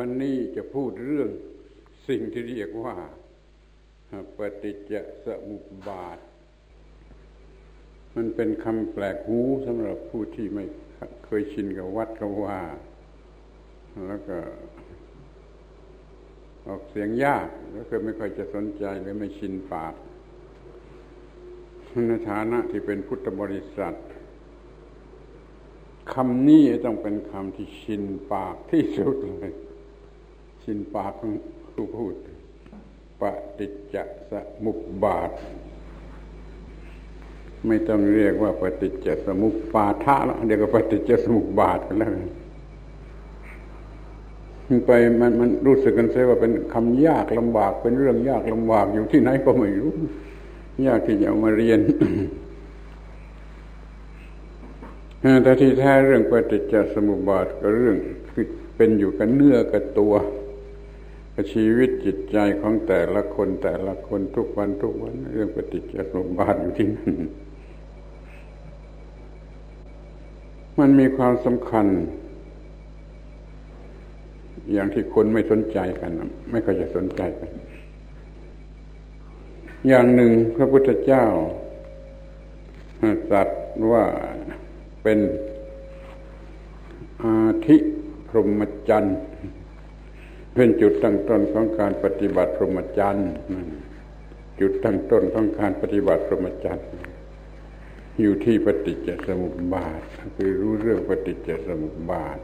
วันนี้จะพูดเรื่องสิ่งที่เรียกว่า ปฏิจจสมุปบาท มันเป็นคำแปลกหูสำหรับผู้ที่ไม่เคยชินกับวัดกับว่า แล้วก็ ออกเสียงยากแล้วก็ไม่ค่อยจะสนใจหรือไม่ชินปากในฐานะที่เป็นพุทธบริษัทคำนี้ต้องเป็นคำที่ชินปากที่สุดเลย ชินปากของผู้พูดปฏิจจสมุปบาท ไม่ต้องเรียกว่าปฏิจจสมุปปาทะแล้วเดี๋ยวก็ปฏิจจสมุปบาทกันแล้วมันไปมันมันรู้สึกกันเสียว่าเป็นคำยากลำบาก เป็นเรื่องยากลำบากอยู่ที่ไหนก็ไม่รู้ ยากที่จะเอามาเรียนแต่ที่แท้เรื่องปฏิจจสมุปบาทก็เรื่องคือเป็นอยู่กับเนื้อกับตัว ชีวิตจิตใจของแต่ละคนแต่ละคนทุกวันทุกวัน เรื่องปฏิจจสมบาทอยู่ที่นั่นมันมีความสำคัญ อย่างที่คนไม่สนใจกัน ไม่ค่อยจะสนใจกัน อย่างหนึ่งพระพุทธเจ้าตรัสว่าเป็นอาธิพรหมจรรย์ เป็นจุดตั้งต้นของการปฏิบัติพรหมจรรย์จุดตั้งต้นของการปฏิบัติพรหมจรรย์อยู่ที่ปฏิจจสมุปบาทคือรู้เรื่องปฏิจจสมุปบาท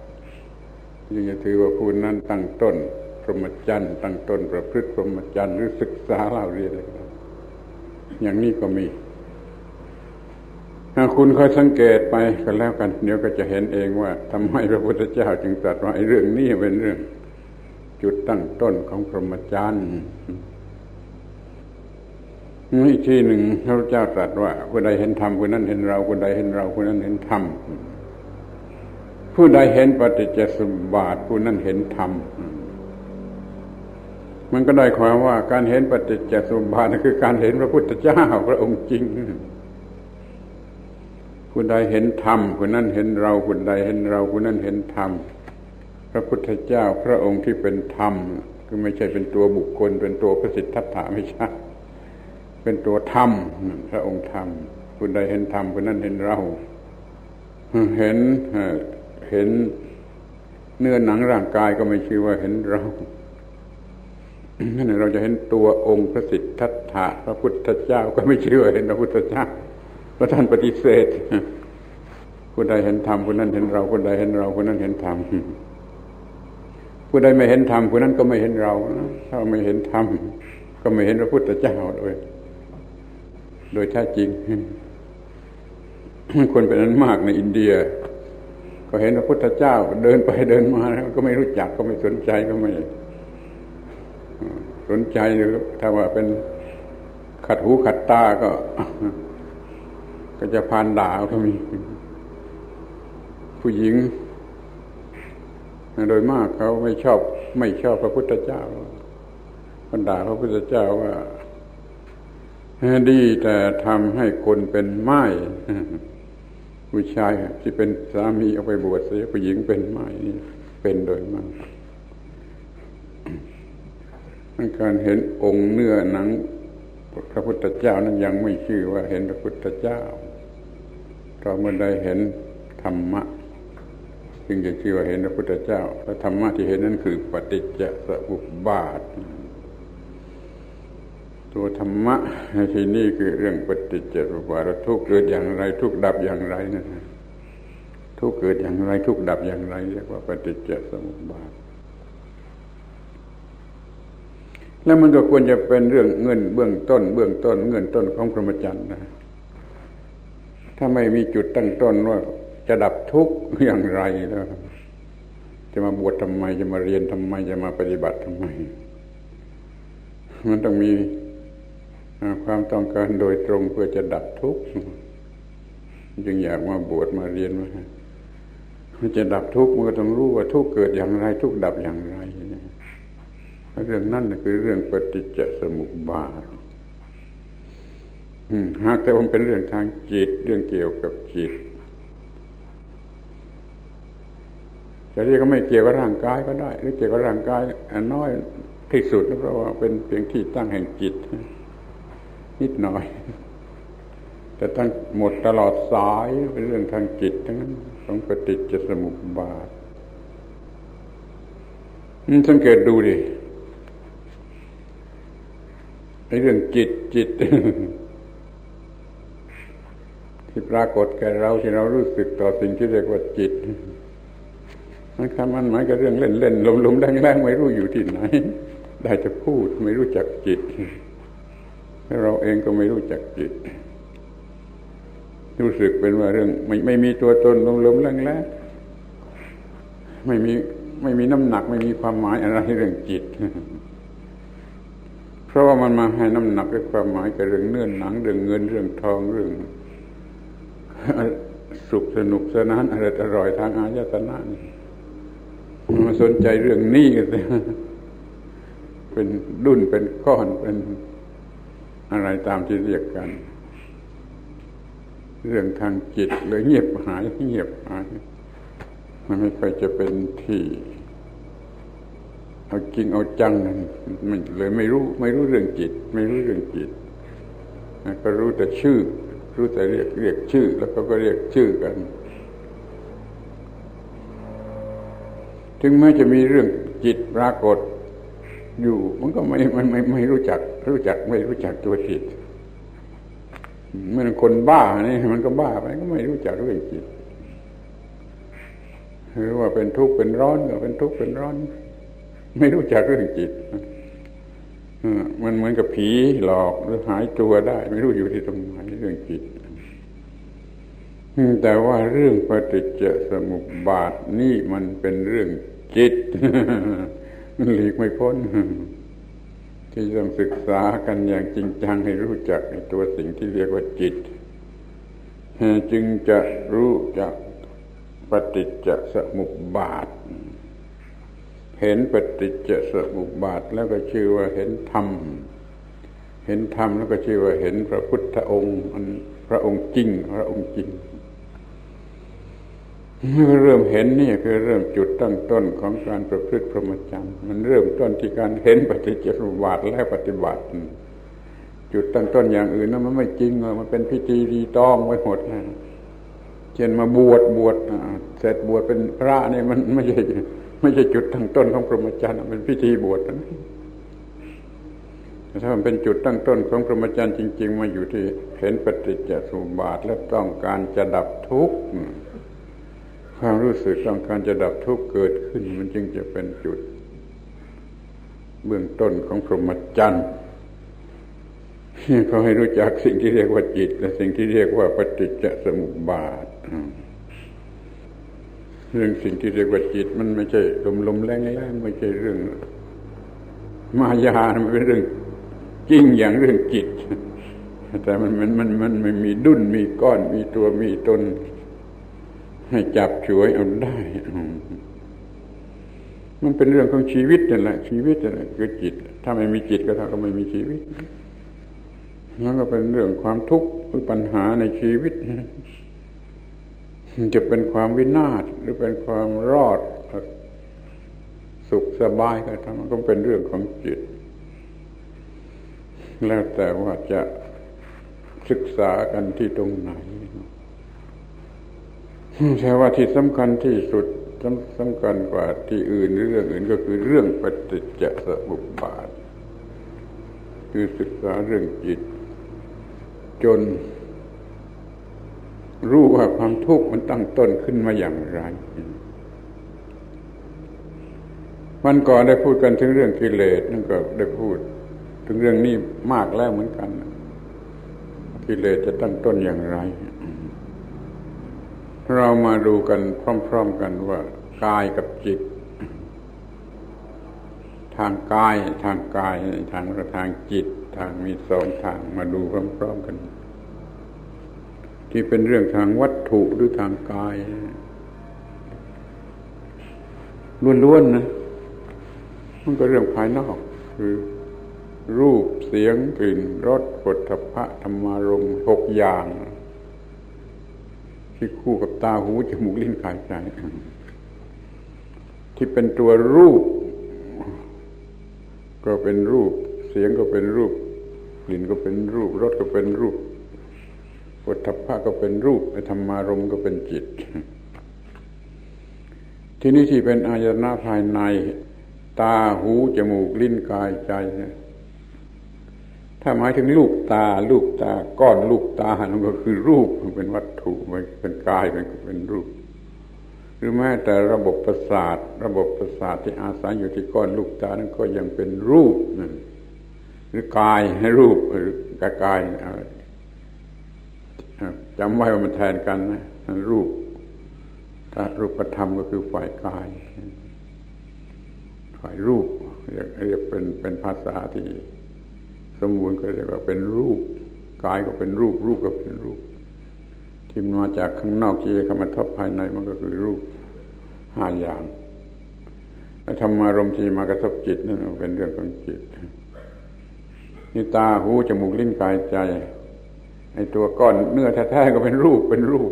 จึงจะถือว่าผู้นั้นตั้งต้นพรหมจรรย์ตั้งต้นประพฤติพรหมจรรย์หรือศึกษาเล่าเรียนอะไรอย่างนี้ก็มีคุณคอยสังเกตไปกันแล้วกัน เดี๋ยวก็จะเห็นเองว่าทำไมพระพุทธเจ้าจึงตรัสว่าเรื่องนี้เป็นเรื่อง จุดตั้งต้นของพรหมจรรย์อีกทีหนึ่งพระพุทธเจ้าตรัสว่าผู้ใดเห็นธรรมผู้นั้นเห็นเราผู้ใดเห็นเราผู้นั้นเห็นธรรมผู้ใดเห็นปฏิจจสมบาทผู้นั้นเห็นธรรมมันก็ได้ความว่าการเห็นปฏิจจสมบาทคือการเห็นพระพุทธเจ้าพระองค์จริงผู้ใดเห็นธรรมผู้นั้นเห็นเราผู้ใดเห็นเราผู้นั้นเห็นธรรม พระพุทธเจ้าพระองค์ที่เป็นธรรม คือไม่ใช่เป็นตัวบุคคล เป็นตัวพระสิทธัตถะไม่ใช่เป็นตัวธรรมพระองค์ธรรมผู้ใดเห็นธรรมผู้นั้นเห็นเรา เห็นเห็นเนื้อหนังร่างกายก็ไม่ชื่อว่าเห็นเรานั่นเราจะเห็นตัวองค์พระสิทธัตถะพระพุทธเจ้าก็ไม่ชื่อว่าเห็นพระพุทธเจ้าเพราะท่านปฏิเสธผู้ใดเห็นธรรมผู้นั้นเห็นเราผู้ใดเห็นเราผู้นั้นเห็นธรรม ผู้ใดไม่เห็นธรรมผู้นั้นก็ไม่เห็นเราถ้าไม่เห็นธรรมก็ไม่เห็นพระพุทธเจ้าโดย โดยแท้จริงคนเป็นนั้นมากในอินเดีย ก็เห็นพระพุทธเจ้าเดินไปเดินมาก็ไม่รู้จักก็ไม่สนใจก็ไม่ สนใจหรือถ้าว่าเป็นขัดหูขัดตาก็ ก็จะพานด่าก็มี ผู้หญิง โดยมากเขาไม่ชอบไม่ชอบพระพุทธเจ้าพันด่าพระพุทธเจ้าว่าดีแต่ทำให้คนเป็นไม้ผู้ชายที่เป็นสามีเอาไปบวชเสียผู้หญิงเป็นไม้เป็นโดยมากการเห็นองค์เนื้อหนังพระพุทธเจ้านั้นยังไม่ชื่อว่าเห็นพระพุทธเจ้าเราเมื่อใดเห็นธรรมะ จึงจะชื่อว่าเห็นพระพุทธเจ้าและธรรมะที่เห็นนั้นคือปฏิจจสมุปบาท ตัวธรรมะในที่นี้คือเรื่องปฏิจจสมุปบาททุกเกิดอย่างไร ทุกดับอย่างไรนะทุกเกิดอย่างไร ทุกดับอย่างไรเรียกว่าปฏิจจสมุปบาท แล้วมันก็ควรจะเป็นเรื่องเงินเบื้องต้น เบื้องต้น เงินต้นของพระมจรรย์นะถ้าไม่มีจุดตั้งต้นว่า จะดับทุกข์อย่างไรแล้วจะมาบวชทำไม จะมาเรียนทำไม จะมาปฏิบัติทำไม มันต้องมีความต้องการโดยตรงเพื่อจะดับทุกข์จึงอยากมาบวชมาเรียนมามันจะดับทุกข์มันก็ต้องรู้ว่าทุกข์เกิดอย่างไร ทุกข์ดับอย่างไรเรื่องนั้นคือเรื่องปฏิจจสมุปบาทหากแต่มันเป็นเรื่องทางจิต เรื่องเกี่ยวกับจิต จะเรียกก็ไม่เกี่ยวกับร่างกายก็ได้ หรือเกี่ยวกับร่างกายน้อยที่สุดเพราะว่าเป็นเพียงที่ตั้งแห่งจิต นิดหน่อย แต่ตั้งหมดตลอดสายเป็นเรื่องทางจิตทั้งนั้นของปฏิจจสมุปบาทสังเกตดูดิไอ้เรื่องจิตจิตที่ปรากฏแก่เราที่เรารู้สึกต่อสิ่งที่เรียกว่าจิต มันคำมันหมายกับเรื่องเล่นเล่นลมลมแรงแรงไม่รู้อยู่ที่ไหน ได้จะพูดไม่รู้จักจิตเราเองก็ไม่รู้จักจิต รู้สึกเป็นว่าเรื่อง ไม่ไม่มีตัวตนลมลมแรงแรงไม่มีไม่มีน้ำหนักไม่มีความหมายอะไรเรื่องจิต เพราะว่ามันมาให้น้ำหนักกับความหมายกับเรื่องเนื้อหนังเรื่องเงินเรื่องทองเรื่องสุขสนุกสนานอร่อยอร่อยทางอายตนะนี่ มาสนใจเรื่องนี้กันเลยเป็นดุนเป็นก้อนเป็นอะไรตามที่เรียกกัน เรื่องทางจิตเลยเงียบหายเงียบหาย มันไม่ค่อยจะเป็นที่เอาจริงเอาจังมันเลยไม่รู้ ไม่รู้เรื่องจิต ไม่รู้เรื่องจิตก็รู้แต่ชื่อ รู้แต่เรียกเรียกชื่อ แล้วก็ก็เรียกชื่อกัน ถึงแม้จะมีเรื่องจิตปรากฏอยู่ มันก็ไม่ไม่ไม่ไม่รู้จัก รู้จักไม่รู้จักตัวจิตเมื่อคนบ้านี่มันก็บ้าไปก็ไม่รู้จักเรื่องจิตหรือว่าเป็นทุกข์เป็นร้อนก็เป็นทุกข์เป็นร้อน ไม่รู้จักเรื่องจิตมันเหมือนกับผีหลอกหรือหายตัวได้ ไม่รู้อยู่ที่ตรงไหนเรื่องจิตแต่ว่าเรื่องปฏิจจสมุปบาทนี่มันเป็นเรื่อง จิตมันหลีกไม่พ้น ที่ต้องศึกษากันอย่างจริงจังให้รู้จักในตัวสิ่งที่เรียกว่าจิต จึงจะรู้จักปฏิจจสมุปบาท เห็นปฏิจจสมุปบาทแล้วก็ชื่อว่าเห็นธรรม เห็นธรรมแล้วก็ชื่อว่าเห็นพระพุทธองค์พระองค์จริง พระองค์จริง เมื่อเริ่มเห็นนี่คือเริ่มจุดตั้งต้นของการประพฤติพรหมจรรย์มันเริ่มต้นที่การเห็นปฏิจจสมุปบาทและปฏิบัติ จุดตั้งต้นอย่างอื่นนั้นมันไม่จริงมันเป็นพิธีรีตองไว้หมดนะเช่นมาบวชบวชเสร็จบวชเป็นพระนี่มันไม่ใช่ไม่ใช่จุดตั้งต้นของพรหมจรรย์เป็นพิธีบวชนะถ้ามันเป็นจุดตั้งต้นของพรหมจรรย์จริง ๆ มาอยู่ที่เห็นปฏิจจสมุปบาทและต้องการจะดับทุกข์ ความรู้สึกต้องการจะดับทุกข์เกิดขึ้น มันจึงจะเป็นจุด เบื้องต้นของพรหมจรรย์เขาให้รู้จักสิ่งที่เรียกว่าจิต และสิ่งที่เรียกว่าปฏิจจสมุปบาทเรื่องสิ่งที่เรียกว่าจิต มันไม่ใช่ลมลมแรงแรงไม่ใช่เรื่อง มายามันเป็นเรื่องจริงอย่างเรื่องจิต แต่มันมันมันมันไม่มีดุนมีก้อนมีตัวมีตน ให้จับช่วยเอาได้มันเป็นเรื่องของชีวิตนั่นแหละชีวิตนั่นแหละคือจิต ถ้าไม่มีจิตก็เท่ากับไม่มีชีวิตนั่นก็เป็นเรื่องความทุกข์หรือปัญหาในชีวิตจะเป็นความวินาศหรือเป็นความรอด สุขสบายก็ทำมันก็เป็นเรื่องของจิต แล้วแต่ว่าจะศึกษากันที่ตรงไหน ใช่ว่าที่สำคัญที่สุดสำคัญกว่าที่อื่นหรือเรื่องอื่นก็คือเรื่องปฏิจจสมุปบาท คือศึกษาเรื่องจิต จน รู้ว่าความทุกข์มันตั้งต้นขึ้นมาอย่างไรวันก่อนได้พูดกันถึงเรื่องกิเลสนั่นก็ได้พูด ถึงเรื่องนี้มากแล้วเหมือนกัน กิเลสจะตั้งต้นอย่างไร เรามาดูกันพร้อม ๆกันว่ากายกับจิต ทางกายทางกายทางทางจิต ทางมีสองทางมาดูพร้อมๆกัน ที่เป็นเรื่องทางวัตถุหรือทางกายล้วนๆนะมันก็เรื่องภายนอก คือ รูปเสียงกลิ่นรสผลทพะธรรมารมหกอย่าง ที่คู่กับตาหูจมูกลิ้นกายใจที่เป็นตัวรูป ก็เป็นรูป เสียงก็เป็นรูป กลิ่นก็เป็นรูปรสก็เป็นรูปปุถะภะก็เป็นรูปธรรมารมก็เป็นจิต ที่นี่ที่เป็นอายตนะภายใน ตาหูจมูกลิ้นกายใจเนี่ย ถ้าหมายถึงลูกตา ลูกตา ก้อนลูกตานั่นก็คือรูปเป็นวัตถุมันเป็นกายมันเป็นรูป หรือแม้แต่ระบบประสาท ระบบประสาทที่อาศัยอยู่ที่ก้อนลูกตานั้นก็ยังเป็นรูปนั่นหรือกายให้รูปหรือกายกายจำไว้ว่ามันแทนกันนะรูปถ้ารูปธรรมก็คือฝ่ายกาย ฝ่ายรูปเรียกเรียกเป็นเป็นภาษาที่ สมบูรณ์ก็เรียกว่าเป็นรูปกายก็เป็นรูป รูปก็เป็นรูป ที่มาจากข้างนอกที่เข้ามาทับภายในมันก็คือรูปห้าอย่างแล้วธรรมารมที่มากระทบจิตนั่นเป็นเรื่องของจิตนี่ตาหูจมูกลิ้นกายใจไอ้ตัวก้อนเนื้อแท้ๆก็เป็นรูปเป็นรูป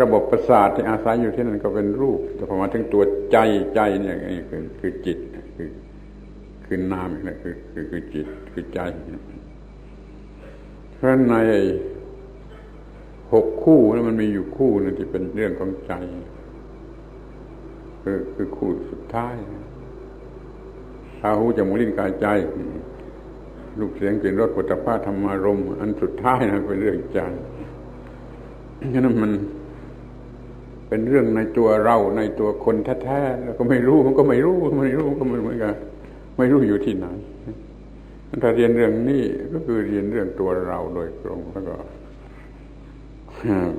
ระบบประสาทที่อาศัยอยู่ที่นั่นก็เป็นรูป แต่พอมาถึงตัวใจใจเนี่ยคือคือจิต คือนามนี่คือคือคือจิตคือใจ เพราะในหกคู่นั้นมันมีอยู่คู่นึงที่เป็นเรื่องของใจ คือคือคู่สุดท้ายตาหูจมูกลิ้นกายใจลูกเสียงกลิ่นรสปุถะภาธรรมารมอันสุดท้ายนะเป็นเรื่องใจฉะนั้นมันเป็นเรื่องในตัวเราในตัวคนแท้ๆแล้วก็ไม่รู้มันก็ไม่รู้ไม่รู้ก็ไม่เหมือนกัน ไม่รู้อยู่ที่ไหนถ้าเรียนเรื่องนี้ก็คือเรียนเรื่องตัวเราโดยตรงแล้วก็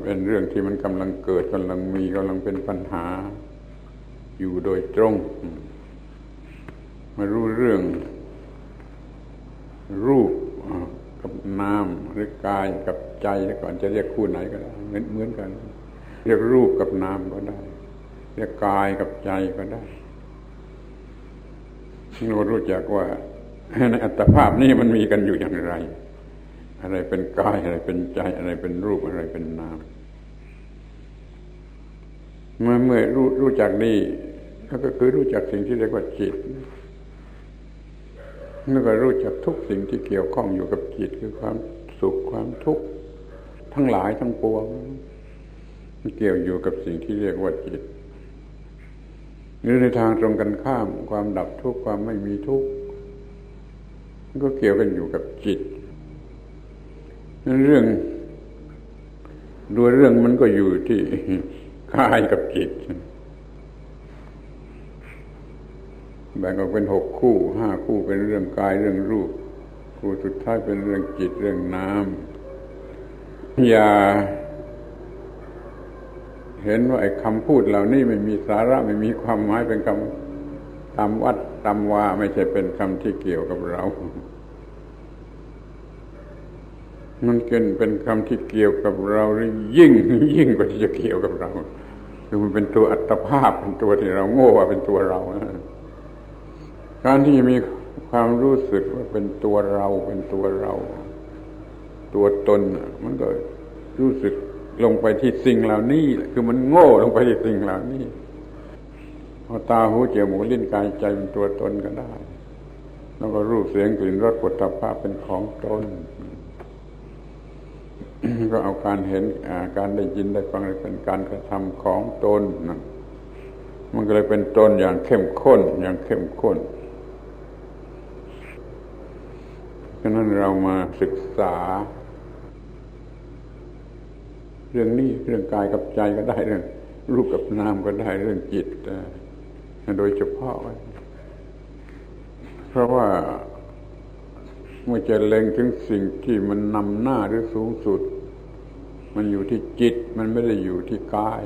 เป็นเรื่องที่มันกำลังเกิดกำลังมีกำลังเป็นปัญหา อยู่โดยตรง มารู้เรื่อง รูปกับนามหรือกายกับใจก่อนจะเรียกคู่ไหนก็ได้เหมือนกัน เรียกรูปกับนามก็ได้ เรียกกายกับใจก็ได้ เรารู้จักว่าในอัตภาพนี้มันมีกันอยู่อย่างไร อะไรเป็นกายอะไรเป็นใจอะไรเป็นรูปอะไรเป็นนาม เมื่อเมื่อรู้รู้จักนี่ก็คือรู้จักสิ่งที่เรียกว่าจิตแล้วก็รู้จักทุกสิ่งที่เกี่ยวข้องอยู่กับจิตคือความสุขความทุกข์ทั้งหลายทั้งปวงมันเกี่ยวอยู่กับสิ่งที่เรียกว่าจิต หรือในทางตรงกันข้าม ความดับทุกข์ความไม่มีทุกข์มันก็เกี่ยวกันอยู่กับจิตนั้นเรื่องดูเรื่องมันก็อยู่ที่กายกับจิตแบ่งออกเป็นหกคู่ห้าคู่เป็นเรื่องกายเรื่องรูป คู่สุดท้ายเป็นเรื่องจิตเรื่องน้ำอย่า เห็นว่าไอ้คำพูดเหล่านี้ไม่มีสาระไม่มีความหมายเป็นคำตามวัดตามว่าไม่ใช่เป็นคำที่เกี่ยวกับเรา มันเกินเป็นคำที่เกี่ยวกับเราหรือยิ่งยิ่งกว่าที่จะเกี่ยวกับเรา คือมันเป็นตัวอัตภาพเป็นตัวที่เราโง่ว่าเป็นตัวเราการที่มีความรู้สึกว่าเป็นตัวเราเป็นตัวเรา ตัวตนมันก็รู้สึก ลงไปที่สิ่งเหล่านี้คือมันโง่ลงไปที่สิ่งเหล่านี้พอตาหูจมูกลิ้นกายใจเป็นตัวตนก็ได้ แล้วก็รูปเสียงกลิ่นรสปุถะภาพเป็นของตนก็เอาการเห็นการได้ยินได้ฟังเป็นการกระทำของตนนั่นมันก็เลยเป็นตนอย่างเข้มข้นอย่างเข้มข้นฉะนั้นเรามาศึกษา เรื่องนี้เรื่องกายกับใจก็ได้เรื่อง รูปกับนามก็ได้เรื่องจิตโดยเฉพาะ เพราะว่าเมื่อจะเล็งถึงสิ่งที่มันนำหน้าหรือสูงสุด มันอยู่ที่จิตมันไม่ได้อยู่ที่กาย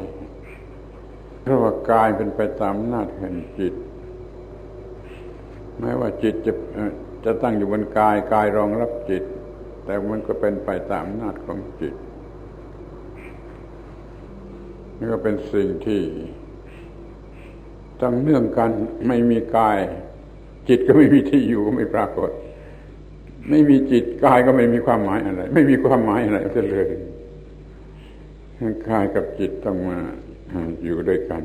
เพราะว่ากายเป็นไปตามหน้าแห่งจิตแม้ว่าจิตจะจะตั้งอยู่บนกายกายรองรับจิต แต่มันก็เป็นไปตามอำนาจของจิต นี่ก็เป็นสิ่งที่ตั้งเนื่องกันไม่มีกาย จิตก็ไม่มีที่อยู่ไม่ปรากฏ ไม่มีจิตกายก็ไม่มีความหมายอะไร ไม่มีความหมายอะไรเลยกายกับจิตต้องมาอยู่ด้วยกัน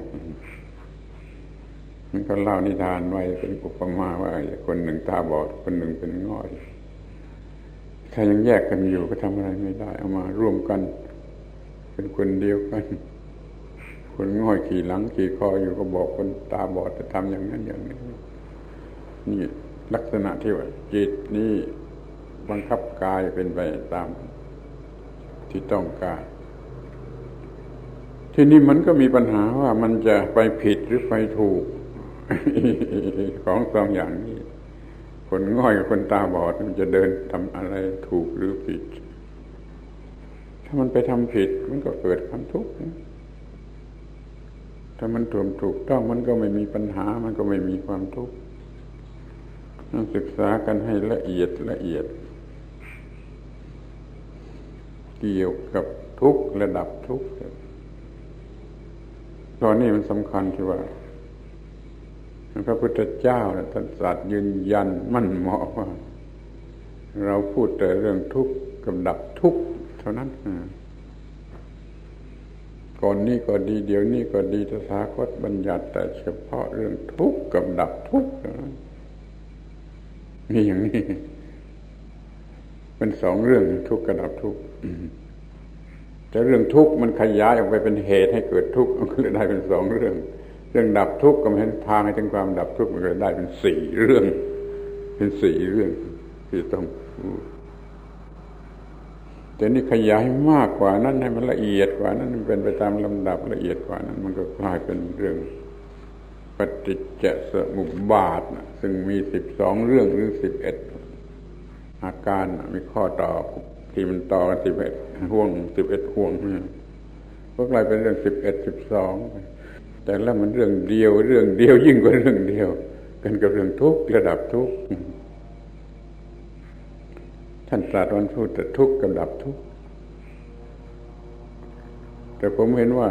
มันก็เล่านิทานไว้เป็นอุปมาว่าคนหนึ่งตาบอด คนหนึ่งเป็นง่อย ถ้ายังแยกกันอยู่ก็ทำอะไรไม่ได้ เอามาร่วมกัน เป็นคนเดียวกัน คนง่อยขี่หลังขี่คออยู่ก็บอกคนตาบอดจะทำอย่างนั้นอย่างนี้นี่ลักษณะที่ว่าจิตนี้บังคับกายเป็นไปตามที่ต้องการที่นี่มันก็มีปัญหาว่ามันจะไปผิดหรือไปถูก ของสองอย่างนี้ คนง่อยกับคนตาบอดมันจะเดินทำอะไรถูกหรือผิด ถ้ามันไปทำผิดมันก็เกิดความทุกข์ ถ้ามันถูกถูกต้องมันก็ไม่มีปัญหา มันก็ไม่มีความทุกข์ต้องศึกษากันให้ละเอียดละเอียด เกี่ยวกับทุกระดับทุกตอนนี้มันสำคัญที่ว่าพระพุทธเจ้าท่านสัตย์ยืนยันมั่นเหมาะว่า เราพูดแต่เรื่องทุกข์กับดับทุกข์เท่านั้น ก่อนนี้ก็ดีเดี๋ยวนี้ก็ดีทศาคตบัญญัติ แต่เฉพาะเรื่องทุกข์กับดับทุกข์มีอย่างนี้ เป็นสองเรื่องทุกข์กับดับทุกข์แต่เรื่องทุกข์มันขยายออกไปเป็นเหตุให้เกิดทุกข์มันก็เลยได้เป็นสองเรื่อง เรื่องดับทุกข์ก็เห็นทางให้ถึงความดับทุกข์มันก็เลยได้เป็นสี่เรื่อง เป็นสี่เรื่องที่ต้อง แต่นี่ขยายมากกว่านั้นให้มันละเอียดกว่านั้นมันเป็นไปตามลำดับละเอียดกว่านั้น มันก็กลายเป็นเรื่องปฏิจจสมุปบาทซึ่งมีสิบสองเรื่องหรือสิบเอ็ดอาการมีข้อต่อที่มันต่อกันสิบเอ็ดห่วงสิบเอ็ดห่วงเนี่ยก็กลายเป็นเรื่องสิบเอ็ดสิบสองแต่แล้วมันเรื่องเดียวเรื่องเดียวยิ่งกว่าเรื่องเดียว กันกับเรื่องทุกระดับทุก ท่านตรัสวันพูดแต่ทุกกับดับทุกแต่ผมเห็นว่า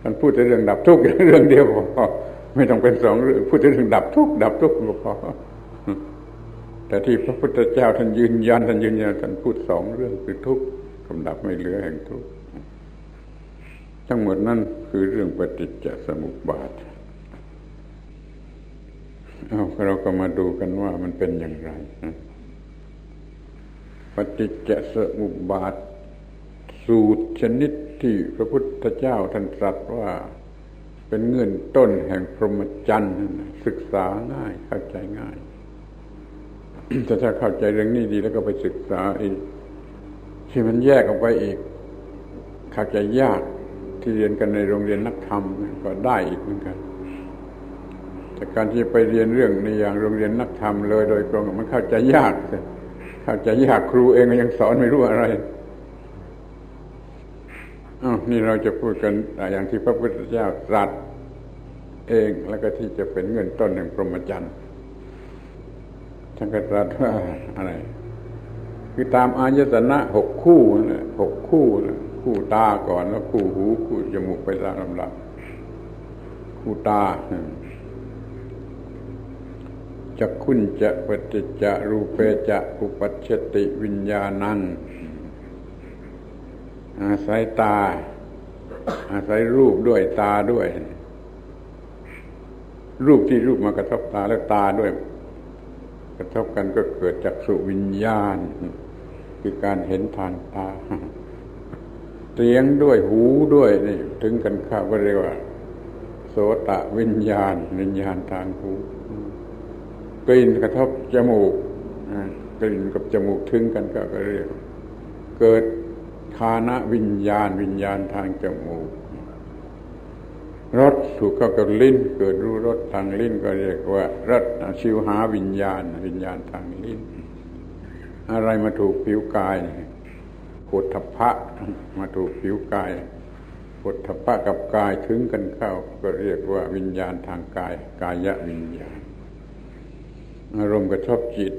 ท่านพูดแต่เรื่องดับทุกข์เรื่องเดียวพอไม่ต้องเป็นสองเรื่องพูดแต่เรื่องดับทุกข์ดับทุกข์ก็พอแต่ที่พระพุทธเจ้าท่านยืนยันท่านยืนยันท่านพูดสองเรื่องคือทุกข์กำดับไม่เหลือแห่งทุกข์ทั้งหมดนั่นคือเรื่องปฏิจจสมุปบาทเอาเราก็มาดูกันว่ามันเป็นอย่างไร ปฏิจจสมุปบาท สูตรชนิดที่พระพุทธเจ้าท่านตรัสว่าเป็นเงื่อนต้นแห่งพรหมจรรย์ศึกษาง่ายเข้าใจง่ายแต่ถ้าเข้าใจเรื่องนี้ดีแล้วก็ไปศึกษาอีกที่มันแยกออกไปอีก เข้าใจยากที่เรียนกันในโรงเรียนนักธรรมก็ได้อีกเหมือนกัน แต่การที่ไปเรียนเรื่องในอย่างโรงเรียนนักธรรมเลยโดยตรงมันเข้าใจยาก เข้าใจยากครูเองยังสอนไม่รู้อะไรอ้าวนี่เราจะพูดกันอย่างที่พระพุทธเจ้าตรัสเองแล้วก็ที่จะเป็นเงินต้นแห่งพรหมจรรย์ท่านก็ตรัสว่าอะไร คือตามอายตนะหกคู่นะหกคู่นะคู่ตาก่อนแล้วคู่หูคู่จมูกไปตามลำดับคู่ตา จะคุณจะปฏิจจะรูเปจะอุปัชติวิญญาณังอาศัยตา อาศัยรูปด้วยตาด้วย รูปที่รูปมากระทบตาแล้วตาด้วย กระทบกันก็เกิดจากสุวิญญาณ คือการเห็นทางตาเสียงด้วยหูด้วยนี่ ถึงกันข้าก็เรียกว่า โสตะวิญญาณ วิญญาณทางหู กลิ่นกระทบจมูกกลิ่นกับจมูกถึงกันก็เรียก เกิดคานะวิญญาณวิญญาณทางจมูกรสถูกเข้ากับลิ้น เกิดรู้รสทางลิ้นก็เรียกว่ารสชิวหาวิญญาณ วิญญาณทางลิ้น อะไรมาถูกผิวกายโผฏฐะมาถูกผิวกายโผฏฐะกับกายถึงกันเข้า ก็เรียกว่าวิญญาณทางกาย กายะวิญญาณ อารมณ์กระทบจิต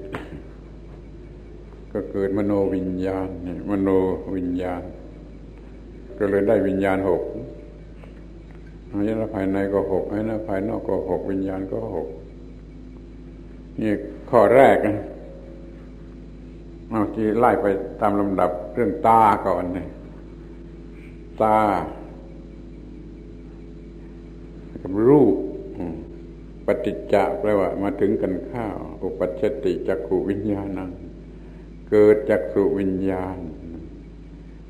ก็เกิดมโนวิญญาณมโนวิญญาณ ก็เลยได้วิญญาณหกอายนะภายในก็หกอายนะภายนอกก็หกวิญญาณก็หกนี่ข้อแรกนะเอาที่ไล่ไปตามลำดับเรื่องตาก่อนเนี่ยตากับรูป ปฏิจจะแปลว่ามาถึงกันข้าว อุปัชติจักขูวิญญาณังเกิดจักสุวิญญาณ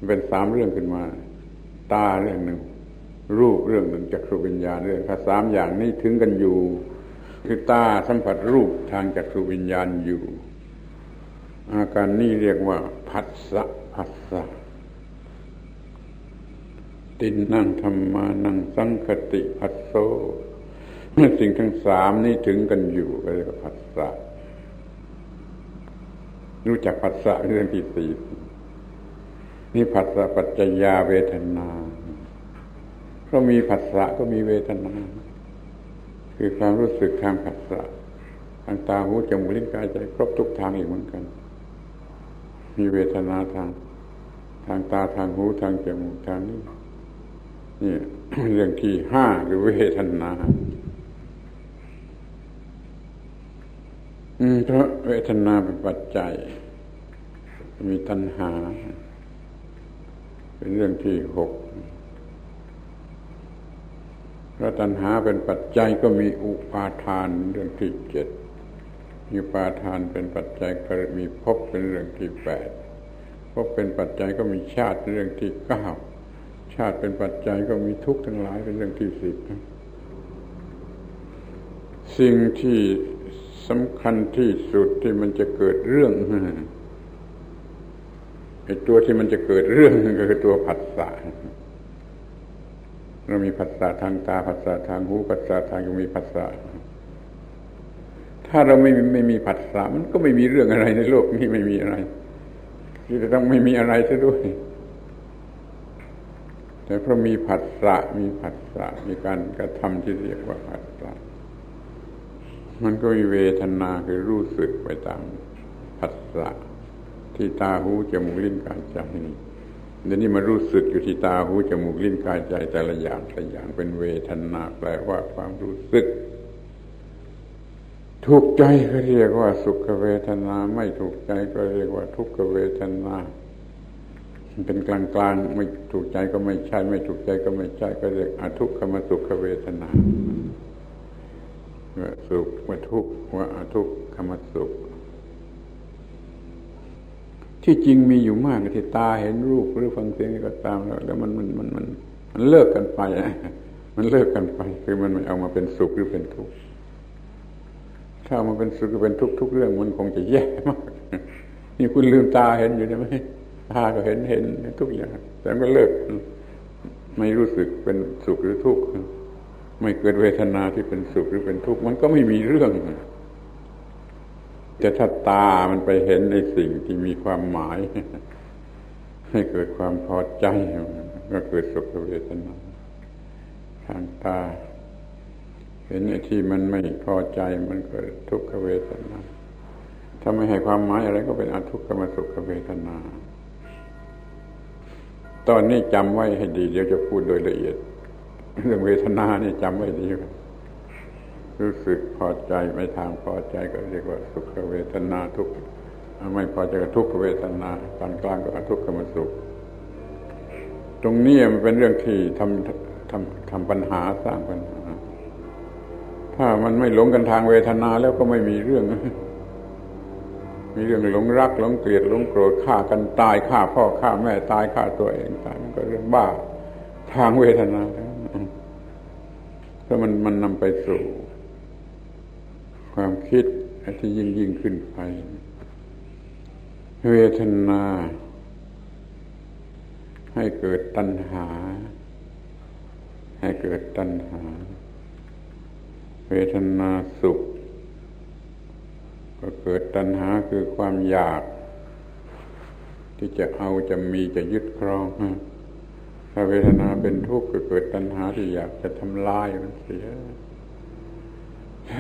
เป็นสามเรื่องขึ้นมา ตาเรื่องหนึ่ง รูปเรื่องหนึ่งจักสุวิญญาณเรื่องถ้าสามอย่างนี้ถึงกันอยู่ คือตาสัมผัสรูปทางจักสุวิญญาณอยู่ อาการนี้เรียกว่าผัสสะผัสสะตินนั่งธรรมานั่งสังคติผัสโซ สิ่งทั้งสามนี้ถึงกันอยู่ก็เรียกว่าผัสสะรู้จักผัสสะเรื่องที่สี่นี่ผัสสะปัจจยาเวทนาก็มีผัสสะก็มีเวทนา คือความรู้สึกทางผัสสะทางตาหูจมูกลิ้นกายใจครบทุกทางอีกเหมือนกัน มีเวทนาทาง ทางตาทางหูทางจมูกทางนี้นี่เรื่องที่ห้าคือเวทนา เพราะเวทนาเป็นปัจจัย มีตัณหา เป็นเรื่องที่หกพระตัณหาเป็นปัจจัยก็มีอุปาทานเรื่องที่เจ็ดมีปาทานเป็นปัจจัยก็มีภพเป็นเรื่องที่แปดภพเป็นปัจจัยก็มีชาติเรื่องที่เก้าชาติเป็นปัจจัยก็มีทุกข์ทั้งหลายเป็นเรื่องที่สิบสิ่งที่ สำคัญที่สุดที่มันจะเกิดเรื่องไอ้ตัวที่มันจะเกิดเรื่องก็คือตัวผัสสะเรามีผัสสะทางตาผัสสะทางหูผัสสะทางจมูกมีผัสสะถ้าเราไม่ไม่มีผัสสะมันก็ไม่มีเรื่องอะไรในโลกนี้ไม่มีอะไร ที่จะต้องไม่มีอะไรซะด้วย แต่เพราะมีผัสสะมีผัสสะมีการกระทำที่เรียกว่าผัสสะ มันก็มีเวทนาคือรู้สึกไปตามผัสสะที่ตาหูจมูกลิ้นกายใจนี่เดี๋ยวนี้มารู้สึกอยู่ที่ตาหูจมูกลิ้นกายใจแต่ละอย่างแต่ละอย่างเป็นเวทนาแปลว่าความรู้สึก ถูกใจก็เรียกว่าสุขเวทนาไม่ถูกใจก็เรียกว่าทุกขเวทนาเป็นกลางกลางไม่ถูกใจก็ไม่ใช่ ไม่ถูกใจก็ไม่ใช่ก็เรียกอทุกขมสุขเวทนา ว่าสุขว่าทุกข์ว่าอทุกขมสุข ที่จริงมีอยู่มากที่ตาเห็นรูปหรือฟังเสียงก็ตามแล้วแล้วมันมันมันมันมันเลิกกันไปมันเลิกกันไป คือมันไม่เอามาเป็นสุขหรือเป็นทุกข์ถ้ามาเป็นสุขหรือเป็นทุกข์ทุกเรื่องมันคงจะแย่มาก นี่คุณลืมตาเห็นอยู่ใช่ไหมตาก็เห็นเห็นทุกอย่างแต่ก็เลิกไม่รู้สึกเป็นสุขหรือทุกข์ ไม่เกิดเวทนาที่เป็นสุขหรือเป็นทุกข์มันก็ไม่มีเรื่องแต่ถ้าตามันไปเห็นในสิ่งที่มีความหมาย ให้เกิดความพอใจก็เกิดสุขเวทนาทางตา เห็นไอ้ที่มันไม่พอใจมันเกิดทุกขเวทนา ถ้าไม่ให้ความหมายอะไรก็เป็นอทุกขมสุขเวทนา ตอนนี้จำไว้ให้ดีเดี๋ยวจะพูดโดยละเอียด เรื่องเวทนานี่จำไว้ดีรู้สึกพอใจไม่ทางพอใจก็เรียกว่าสุขเวทนาทุกไม่พอใจก็ทุกขเวทนาตอนกลางก็ทุกขมสุข ตรงนี้มันเป็นเรื่องที่ทำทำทำปัญหาสร้างปัญหา ถ้ามันไม่หลงกันทางเวทนาแล้วก็ไม่มีเรื่อง มีเรื่องหลงรักหลงเกลียดหลงโกรธฆ่ากันตายฆ่าพ่อฆ่าแม่ตายฆ่าตัวเองตายมันก็เรื่องบ้าทางเวทนา เพราะมันมันนำไปสู่ความคิดที่ยิ่งยิ่งขึ้นไป เวทนา ให้เกิดตัณหา ให้เกิดตัณหา เวทนาสุข ก็เกิดตัณหาคือความอยาก ที่จะเอาจะมีจะยึดครอง ถ้าเวทนาเป็นทุกข์ก็เกิดตัณหาที่อยากจะทำลายมันเสีย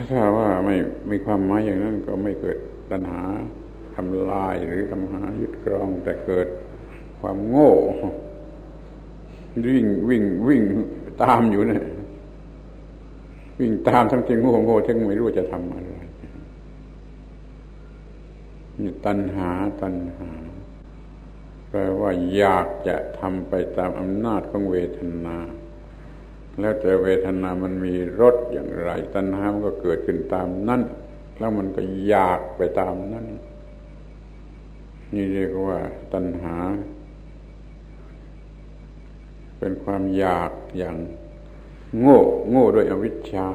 ถ้าว่าไม่มีความหมายอย่างนั้นก็ไม่เกิดตัณหาทำลายหรือทำหายึดครอง แต่เกิดความโง่ วิ่งวิ่งวิ่งตามอยู่เนี่ยวิ่งตามทั้งที่โง่โง่ทั้งไม่รู้จะทำอะไรนี่ตัณหาตัณหา แปลว่าอยากจะทำไปตามอำนาจของเวทนา แล้วแต่เวทนามันมีรสอย่างไร ตัณหามันก็เกิดขึ้นตามนั้น แล้วมันก็อยากไปตามนั้น นี่เรียกว่าตัณหา เป็นความอยากอย่างโง่ โง่ด้วยอวิชชา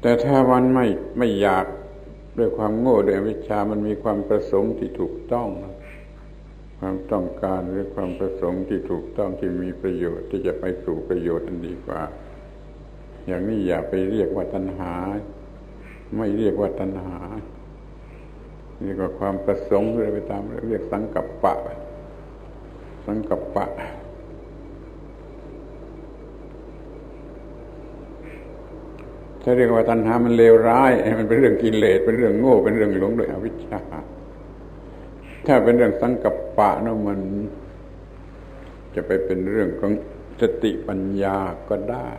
แต่ถ้าวันไม่ไม่อยาก ด้วยความโง่ด้วยวิชามันมีความประสงค์ที่ถูกต้อง ความต้องการหรือความประสงค์ที่ถูกต้องที่มีประโยชน์ที่จะไปสู่ประโยชน์อันดีกว่า อย่างนี้อย่าไปเรียกว่าตัณหา ไม่เรียกว่าตัณหาเรียกว่าความประสงค์เลยไปตามเรียกสังกัปปะ สังกัปปะ ถ้าเรียกว่าตัณหามันเลวร้าย มันเป็นเรื่องกิเลสเป็นเรื่องโง่เป็นเรื่องหลงโดยอวิชชา ถ้าเป็นเรื่องสังกัปปะนะมัน จะไปเป็นเรื่องของสติปัญญาก็ได้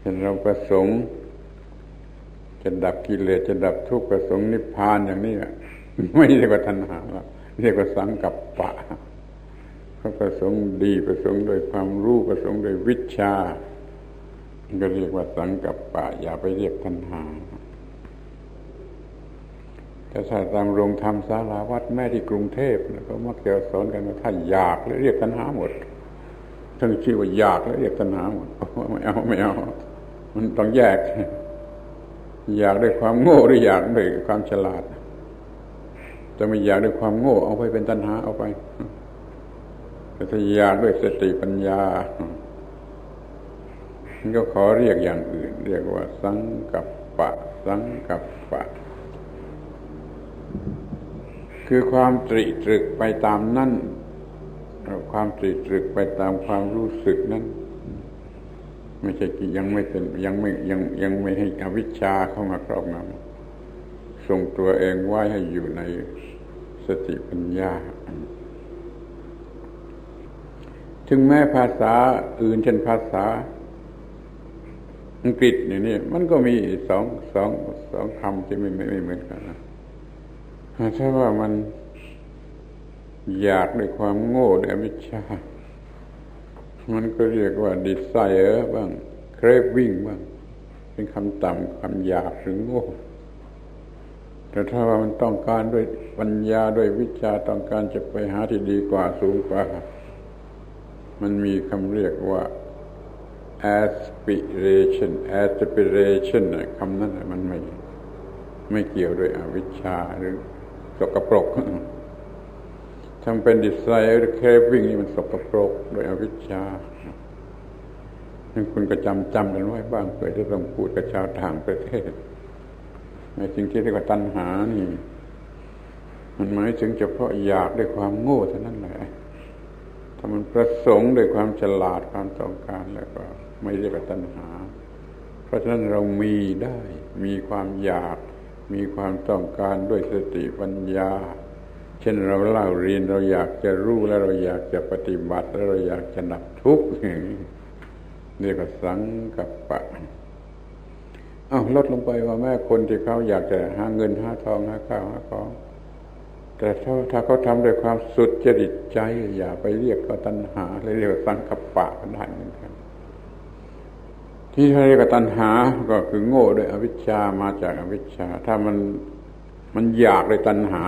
เช่นเราประสงค์ จะดับกิเลสจะดับทุกข์ประสงค์นิพพานอย่างนี้ไม่เรียกว่าทันหาเรียกว่าสังกัปปะเขาประสงค์ดีประสงค์โดยความรู้ประสงค์โดยวิชา ก็เรียกว่าสังกัปปะ อย่าไปเรียกทันหาแต่ถ้าตามโรงธรรมศาลาวัดแม่ที่กรุงเทพก็มักจะสอนกันว่าถ้าอยากแล้วเรียกตัณหาหมดท่านชื่อว่าอยากแล้วเรียกตัณหาหมดไม่เอาไม่เอา มันต้องแยก อยากด้วยความโง่หรืออยากด้วยความฉลาดจะไม่อยากด้วยความโง่เอาไปเป็นตัณหาเอาไปแต่ถ้าอยากด้วยสติปัญญา ก็ขอเรียกอย่างอื่น เรียกว่า สังกัปปะ สังกัปปะ คือความตรีตรึกไปตามนั่นความตรีตรึกไปตามความรู้สึกนั้นไม่ใช่ยังไม่เป็นยังไม่ยังยังไม่ให้อวิชชาเข้ามาครอบงำส่งตัวเองไว้ให้อยู่ในสติปัญญา ถึงแม้ภาษาอื่นเช่นภาษา อังกฤษนี่างนี่มันก็มีสองสองสองคำที่ไม่ไม่ไม่เหมือนกันนะถ้าว่ามันอยากด้วยความโง่ด้วยวิชา มันก็เรียกว่าดีไซเออร์บ้างเครฟวิ่งบ้าง เป็นคำต่ำคำอยากหรือโง่ แต่ถ้าว่ามันต้องการด้วยปัญญาด้วยวิชาต้องการจะไปหาที่ดีกว่าสูงกว่า มันมีคำเรียกว่า aspiration aspiration คำนั้นมันไม่ไม่เกี่ยวด้วยอวิชชาหรือสกปรกทำเป็นดีไซน์หรือเควิ่งนี่มันสกปรกโดยอวิชชาคุณก็จำจำกันไว้บ้างเพื่อจะต้องพูดกับชาวต่างประเทศในสิ่งที่เรียกว่าตัณหานี่ มันหมายถึงเฉพาะอยากด้วยความโง่เท่านั้นแหละถ้ามันประสงค์ด้วยความฉลาดความต้องการแล้วก็ ไม่เรียกว่าตัณหา เพราะฉะนั้นเรามีได้ มีความอยาก มีความต้องการด้วยสติปัญญา เช่นเราเล่าเรียนเราอยากจะรู้แล้วเราอยากจะปฏิบัติแล้วเราอยากจะดับทุกข์นี่ก็สังกับปะเอาลดลงไปว่าแม่คนที่เขาอยากจะหาเงินหาทองหาข้าวหาของแต่ถ้าถ้าเขาทำด้วยความสุดจริตใจ อย่าไปเรียกว่าตัณหาเลยเรียกว่าสังกับปะกันได้เหมือนกัน ที่เรียกว่าตัณหาก็คือโง่ด้วยอวิชชามาจากอวิชชา ถ้ามันมันอยากด้วยตัณหา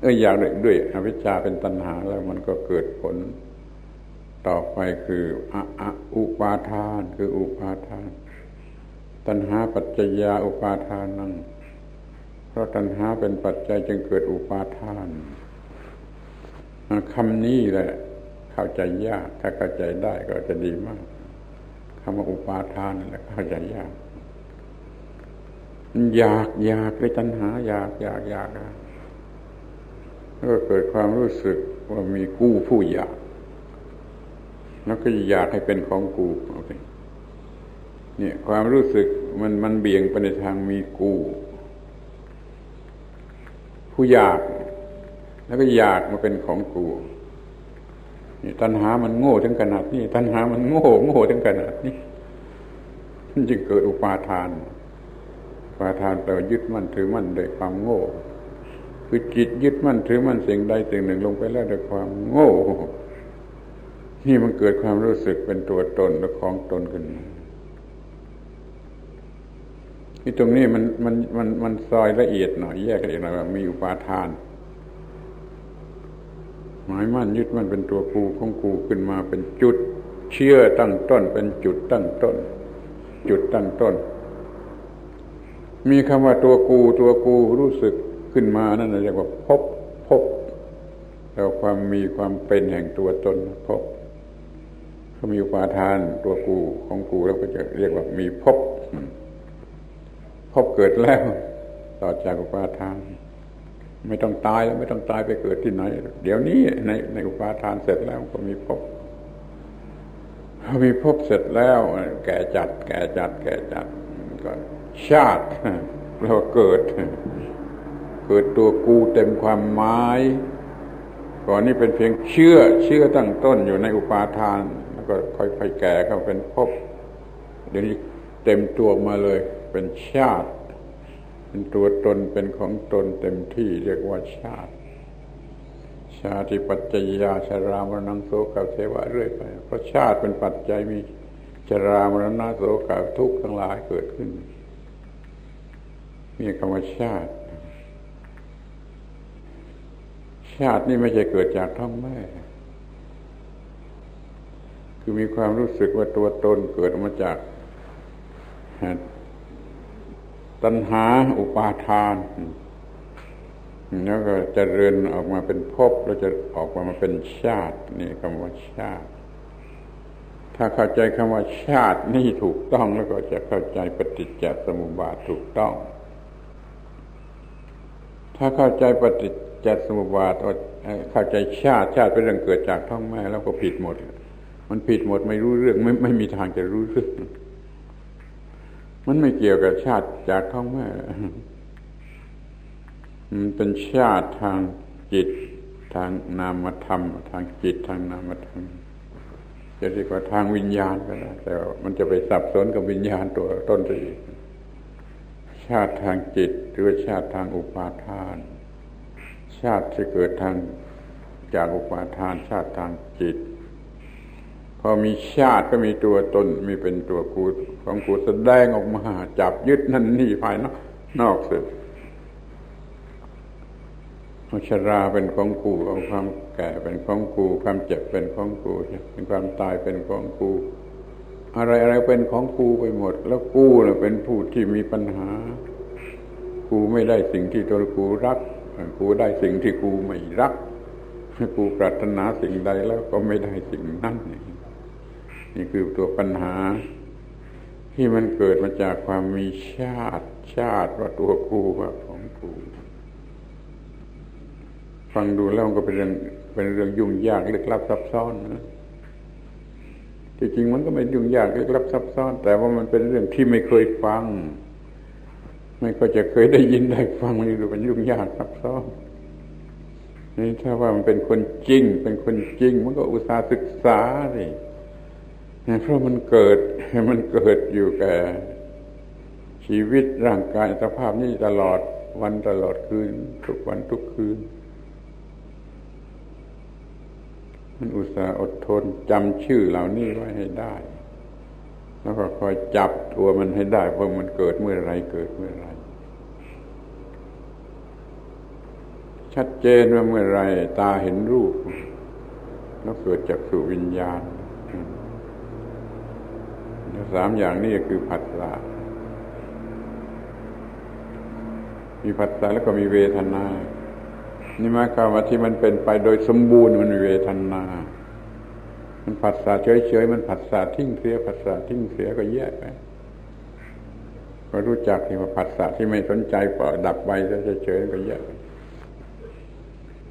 เอออยากด้วยด้วยอวิชชาเป็นตัณหาแล้วมันก็เกิดผล ต่อไปคืออะอะอุปาทาน คืออุปาทาน ตัณหาปัจจยาอุปาทานนั่งเพราะตัณหาเป็นปัจจัยจึงเกิดอุปาทานคำนี้แหละ เข้าใจยากถ้าเข้าใจได้ก็จะดีมาก คำว่าอุปาทานนั่นแหละเข้าใจยากอยากอยากเลยตัณหา อยากอยากอยากแล้วก็เกิดความรู้สึกว่ามีกู้ผู้อยาก แล้วก็อยากให้เป็นของกูโอเคเนี่ย ความรู้สึกมันมันเบี่ยงไปในทางมีกูผู้อยาก แล้วก็อยากมาเป็นของกู นี่ตัณหามันโง่ถึงขนาดนี้ตัณหามันโง่โง่ถึงขนาดนี้มันจึงเกิดอุปาทานอุปาทานแปลว่ายึดมั่นถือมั่นโดยความโง่คือจิตยึดมั่นถือมั่นสิ่งใดสิ่งหนึ่งลงไปแล้วด้วยความโง่ นี่มันเกิดความรู้สึกเป็นตัวตนและของตนขึ้นมาที่ตรงนี้มันมันมันมันซอยละเอียดหน่อยแยกกันอีกหน่อยมีอุปาทาน หมายมั่นยึดมันเป็นตัวกูของกูขึ้นมาเป็นจุด เชื่อตั้งต้นเป็นจุดตั้งต้น จุดตั้งต้น มีคำว่าตัวกูตัวกูรู้สึกขึ้นมานั่นเรียกว่าพบพบแล้วความมีความเป็นแห่งตัวตนพบเขามีอุปาทานตัวกูของกูแล้วก็จะเรียกว่ามีพบพบเกิดแล้ว ต่อจากอุปาทาน ไม่ต้องตายแล้วไม่ต้องตายไปเกิดที่ไหน เดี๋ยวนี้ในในอุปาทานเสร็จแล้วก็มีพบพอมีพบเสร็จแล้ว แก่จัด แก่จัด แก่จัดก็ชาติเราเกิด เกิดตัวกูเต็มความหมายก่อนนี้เป็นเพียงเชื่อเชื่อตั้งต้นอยู่ในอุปาทาน แล้วก็ค่อยๆแก่เข้าเป็นภพเดี๋ยวนี้เต็มตัวมาเลย เป็นชาติ เป็นตัวตนเป็นของตนเต็มที่เรียกว่าชาติ ชาติปัจจยาชรามรณังโสกาเทวะเรื่อยไป เพราะชาติเป็นปัจจัยมีชรามรณะโสกาทุกข์ทั้งหลายเกิดขึ้นมีคำว่าชาติ ชาตินี่ไม่ใช่เกิดจากท้องแม่คือมีความรู้สึกว่าตัวตนเกิดมาจาก ตัณหาอุปาทาน แล้วก็จเจริญออกมาเป็นภพแล้วจะออกมามาเป็นชาติ นี่คำว่าชาติ ถ้าเข้าใจคำว่าชาตินี่ถูกต้องแล้วก็จะเข้าใจปฏิจจสมุปบาทถูกต้อง ถ้าเข้าใจปฏิจจสมุปบาทเข้าใจชาติชาติเป็นเรื่องเกิดจากท้องแม่แล้วก็ผิดหมด มันผิดหมดไม่รู้เรื่องไม่ไม่มีทางจะรู้เรื่อง มันไม่เกี่ยวกับชาติจากท้องแม่มันเป็นชาติทางจิตทางนามธรรม ทางจิตทางนามธรรมจะเรียกว่าทางวิญญาณก็ได้แต่มันจะไปสับสนกับวิญญาณตัวต้นที่ชาติทางจิต หรือชาติทางอุปาทาน ชาติที่เกิดทางจากอุปาทาน ชาติทางจิต พอมีชาติก็มีตัวตนมีเป็นตัวกูของกูแสดงออกมาจับยึดนั่นนี่ภายนอกนอกเสร็จชราเป็นของกูเอาความแก่เป็นของกู ความเจ็บเป็นของกูเป็นความตายเป็นของกู อะไรอะไรเป็นของกูไปหมด แล้วกูเน่ะเป็นผู้ที่มีปัญหา กูไม่ได้สิ่งที่ตัวกูรัก กูได้สิ่งที่กูไม่รักกูปรารถนาสิ่งใดแล้วก็ไม่ได้สิ่งนั้น นี่คือตัวปัญหา ที่มันเกิดมาจากความมีชาติ ชาติว่าตัวกูว่าของกูฟังดูแล้วก็เป็นเรื่องเป็นเรื่องยุ่งยากลึกลับซับซ้อนนะจริงๆมันก็ไม่ยุ่งยากลึกลับซับซ้อน แต่ว่ามันเป็นเรื่องที่ไม่เคยฟัง ไม่ก็จะเคยได้ยินได้ฟังมันดูเป็นยุ่งยากซับซ้อนนี่ถ้าว่ามันเป็นคนจริง เป็นคนจริง มันก็อุตส่าห์ศึกษาสิ เพราะมันเกิดมันเกิดอยู่แก่ชีวิตร่างกายสภาพนี้ตลอดวันตลอดคืน ทุกวันทุกคืน มันอุตส่าห์อดทนจำชื่อเหล่านี้ไว้ให้ได้ แล้วก็คอยจับตัวมันให้ได้ว่ามันเกิดเมื่อไรเกิดเมื่อไร ชัดเจนว่าเมื่อไรตาเห็นรูป แล้วเกิดจากสู่วิญญาณ สามอย่างนี้คือผัสสะมีผัสสะแล้วก็มีเวทนา นี่หมายความว่าที่มันเป็นไปโดยสมบูรณ์มันมีเวทนา มันผัสสะเฉยๆมันผัสสะทิ้งเสียผัสสะทิ้งเสียก็แยกไปก็รู้จักที่ว่าผัสสะที่ไม่สนใจปล่อยดับไปเฉยๆก็แยก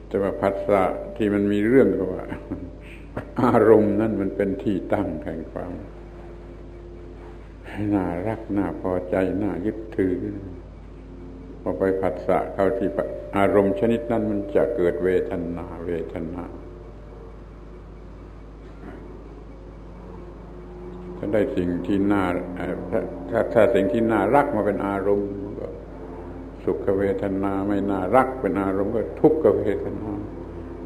แต่ว่าผัสสะที่มันมีเรื่องก็ว่า อารมณ์นั่นมันเป็นที่ตั้งแห่งความ น่ารักน่าพอใจน่ายึดถือพอไปผัสสะเข้าที่อารมณ์ชนิดนั้นมันจะเกิดเวทนาเวทนาถ้าได้สิ่งที่น่าถ้าถ้าสิ่งที่น่ารักมาเป็นอารมณ์ก็สุขเวทนาไม่น่ารักเป็นอารมณ์ก็ทุกขเวทนา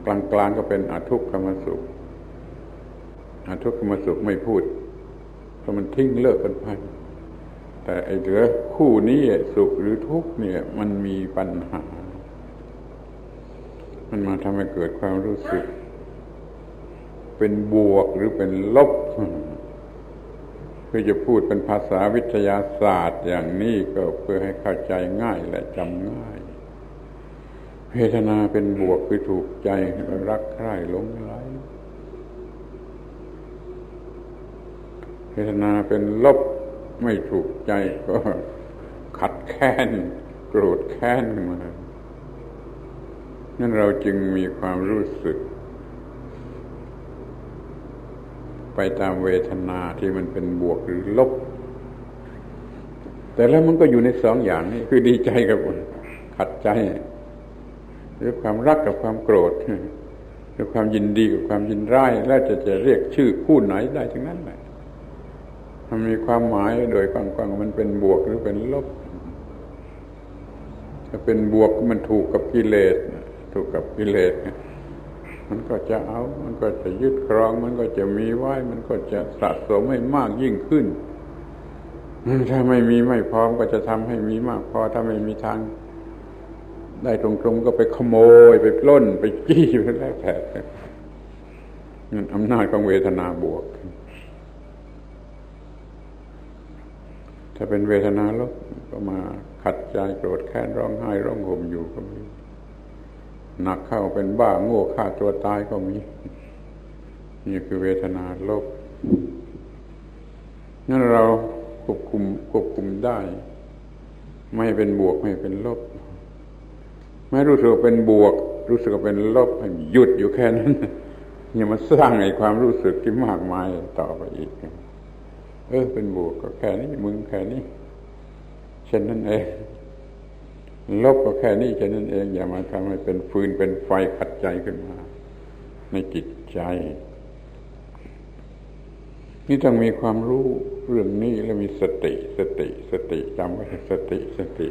กลางๆก็เป็นอทุกขมสุขอทุกขมสุขไม่พูด เพราะมันทิ้งเลิกกันไป แต่ไอ้เหลือคู่นี้สุขหรือทุกข์เนี่ย มันมีปัญหา มันมาทำให้เกิดความรู้สึก เป็นบวกหรือเป็นลบเพื่อจะพูดเป็นภาษาวิทยาศาสตร์อย่างนี้ก็เพื่อให้เข้าใจง่ายและจำง่าย เวทนาเป็นบวกคือถูกใจรักใคร่หลงไหล เวทนาเป็นลบไม่ถูกใจก็ขัดแค้นโกรธแค้นมานั่นเราจึงมีความรู้สึก ไปตามเวทนาที่มันเป็นบวกหรือลบ แต่แล้วมันก็อยู่ในสองอย่างนี้คือดีใจกับขัดใจ หรือความรักกับความโกรธ หรือความยินดีกับความยินร้าย แล้วจะจะเรียกชื่อคู่ไหนได้ทั้งนั้นแหละ มันมีความหมายโดยกว้างๆมันเป็นบวกหรือเป็นลบ ถ้าเป็นบวกมันถูกกับกิเลสถูกกับกิเลสมันก็จะเอา มันก็จะยึดครอง มันก็จะมีไว้ มันก็จะสะสมให้มากยิ่งขึ้น ถ้าไม่มีไม่พร้อมก็จะทำให้มีมากพอ ถ้าไม่มีทาง ได้ตรงๆก็ไปขโมยไปปล้น ไปจี้ไปแล้วแต่นั่นอำนาจของเวทนาบวก ถ้าเป็นเวทนาลบก็มาขัดใจโกรธแค้นร้องไห้ร้องห่มอยู่ก็มีหนักเข้าเป็นบ้าโง่ฆ่าตัวตายก็มี นี่คือเวทนาลบนั่นเราควบคุมควบคุมได้ ไม่เป็นบวกไม่เป็นลบ ไม่รู้สึกเป็นบวก รู้สึกเป็นลบหยุดอยู่แค่นั้นอย่ามาสร้างไอ้ความรู้สึกที่มากมายต่อไปอีก เออเป็นบวกก็แค่นี้มึงแค่นี้เช่นนั้นเองลบก็แค่นี้เช่นนั้นเอง อย่ามาทำให้เป็นฟืนเป็นไฟขัดใจขึ้นมา ในจิตใจ นี่ต้องมีความรู้เรื่องนี้แล้วมีสติ สติ สติจำไว้สติสติ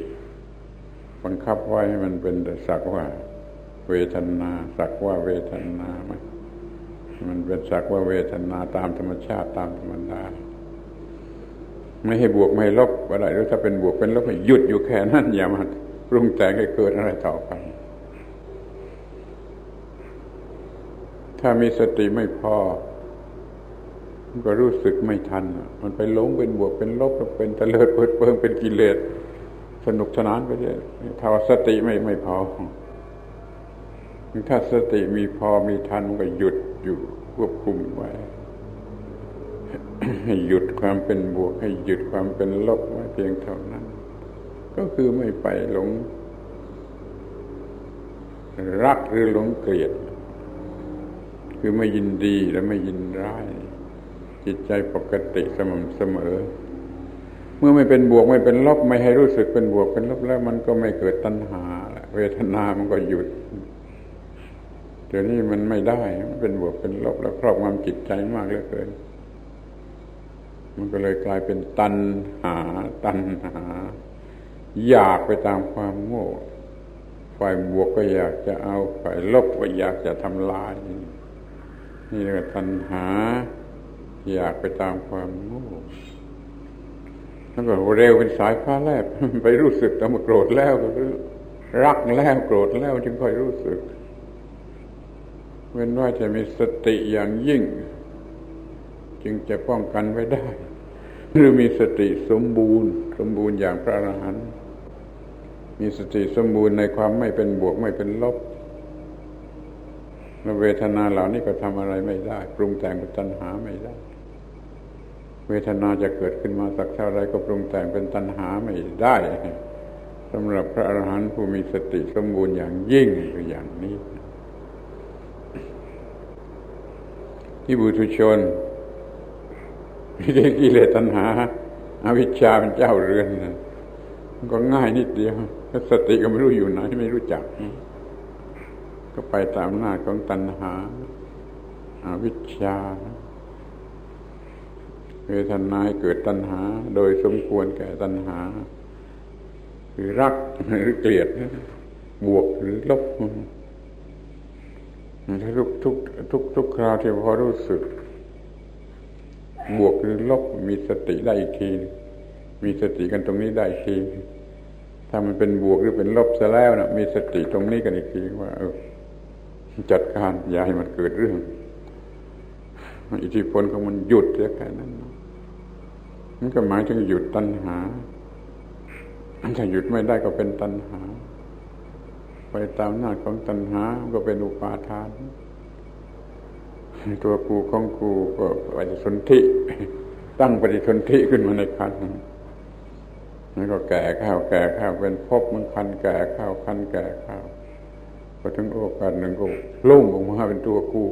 บังคับไว้มันเป็นแต่สักว่า เวทนาสักว่าเวทนาไหมมันเป็นสักว่าเวทนาตามธรรมชาติตามธรรมดา ไม่ให้บวกไม่ให้ลบอะไรหรือถ้าเป็นบวกเป็นลบให้หยุดอยู่แค่นั้นอย่ามาปรุงแต่งให้เกิดอะไรต่อไป ถ้ามีสติไม่พอมันก็รู้สึกไม่ทัน มันไปหลงเป็นบวกเป็นลบเป็นตะเลิดเปิดเปิงเป็นกิเลสสนุกสนานไปเรื่อยถ้าสติไม่ไม่พอ ถ้าสติมีพอมีทันก็หยุดอยู่ควบคุมไว้ ให้หยุดความเป็นบวก ให้หยุดความเป็นลบไว้เพียงเท่านั้น ก็คือไม่ไปหลง รักหรือหลงเกลียด คือไม่ยินดีและไม่ยินร้าย จิตใจปกติสม่ำเสมอ เมื่อไม่เป็นบวกไม่เป็นลบไม่ให้รู้สึกเป็นบวกเป็นลบแล้ว มันก็ไม่เกิดตัณหาเวทนามันก็หยุดเดี๋ยวนี้มันไม่ได้ มันเป็นบวกเป็นลบแล้วครอบงำจิตใจมากเหลือเกิน มันก็เลยกลายเป็นตัณหา ตัณหา อยากไปตามความโง่ ฝ่ายบวกก็อยากจะเอาฝ่ายลบก็อยากจะทำลาย นี่เรียกตัณหา อยากไปตามความโง่แล้วก็เร็วเป็นสายฟ้าแลบไปรู้สึกแต่มาโกรธแล้วก็รักแล้วโกรธแล้วจึงค่อยรู้สึก เว้นว่าจะมีสติอย่างยิ่ง จึงจะป้องกันไว้ได้ หรือมีสติสมบูรณ์ สมบูรณ์อย่างพระอรหันต์มีสติสมบูรณ์ในความไม่เป็นบวกไม่เป็นลบแล้วเวทนาเหล่านี้ก็ทำอะไรไม่ได้ ปรุงแต่งเป็นตัณหาไม่ได้ เวทนาจะเกิดขึ้นมาสักเท่าไรก็ปรุงแต่งเป็นตัณหาไม่ได้สำหรับพระอรหันต์ผู้มีสติสมบูรณ์อย่างยิ่งคืออย่างนี้ที่บุตุชน ที่กิเลสตัณหาอาวิชชาเป็นเจ้าเรือนมันก็ง่ายนิดเดียวสติก็ไม่รู้อยู่ไหนไม่รู้จัก ก็ไปตามหน้าของตัณหาอาวิชชาเวทนาให้เกิดตัณหา โดยสมควรแก่ตัณหา คือรักหรือเกลียด บวกหรือลบถ้าทุกทุกทุกทุกคราวที่พอรู้สึก บวกหรือลบมีสติได้อีกที มีสติกันตรงนี้ได้อีกที ถ้ามันเป็นบวกหรือเป็นลบซะแล้วนะมีสติตรงนี้กันอีกทีว่าเออจัดการอย่าให้มันเกิดเรื่อง อิทธิพลของมันหยุดเสียแค่นั้นมันก็หมายถึงหยุดตัณหาถ้าหยุดไม่ได้ก็เป็นตัณหา ไปตามหน้าของตัณหาก็เป็นอุปาทาน ตัวกูของกูก็ปฏิสนธิตั้งปฏิสนธิขึ้นมาในคันนั่นก็แก่ข้าวแก่ข้าวเป็นพบมันคันแก่ข้าวคันแก่ข้าวพอถึงโอกาสหนึ่งก็ลุ่งออกมาเป็นตัวกู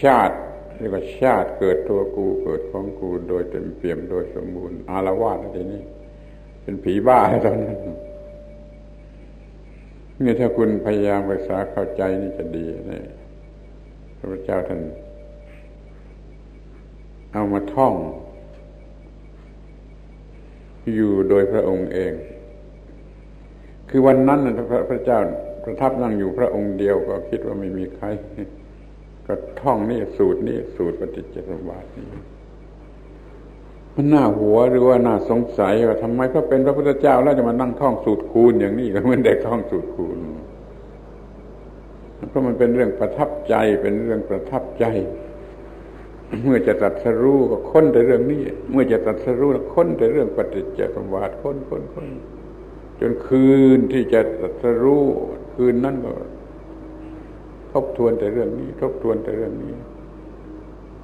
ชาติเรียกว่าชาติเกิดตัวกูเกิดของกูโดยเต็มเปี่ยมโดยสมบูรณ์อารวาสอะไรนี้เป็นผีบ้าตอนนั้นนี่ถ้าคุณพยายามภาษาเข้าใจนี่จะดีนี่พ ระพุทธเจ้าท่านเอามาท่อง อยู่โดยพระองค์เอง คือวันนั้นพระเจ้าประทับนั่งอยู่พระองค์เดียวก็คิดว่าไม่มีใคร ก็ท่องนี่สูตรนี่สูตรปฏิจจสมบาทนี้มันน่าหัวหรือว่าน่าสงสัยว่าทำไมก็เป็นพระพุทธเจ้าแล้วจะมานั่งท่องสูตรคูณอย่างนี้ก็เหมือนเด็กท่องสูตรคูณ ราะมันเป็นเรื่องประทับใจ เป็นเรื่องประทับใจ เมื่อจะตัดสรู้ก็ค้นแต่เรื่องนี้ เมื่อจะตัดสรู้ก็ค้นแต่เรื่องปฏิจจสมบาทค้นค้นค้นจนคืนที่จะตัดสรู้คืนนั้นก็ทบทวนแต่เรื่องนี้ ทบทวนแต่เรื่องนี้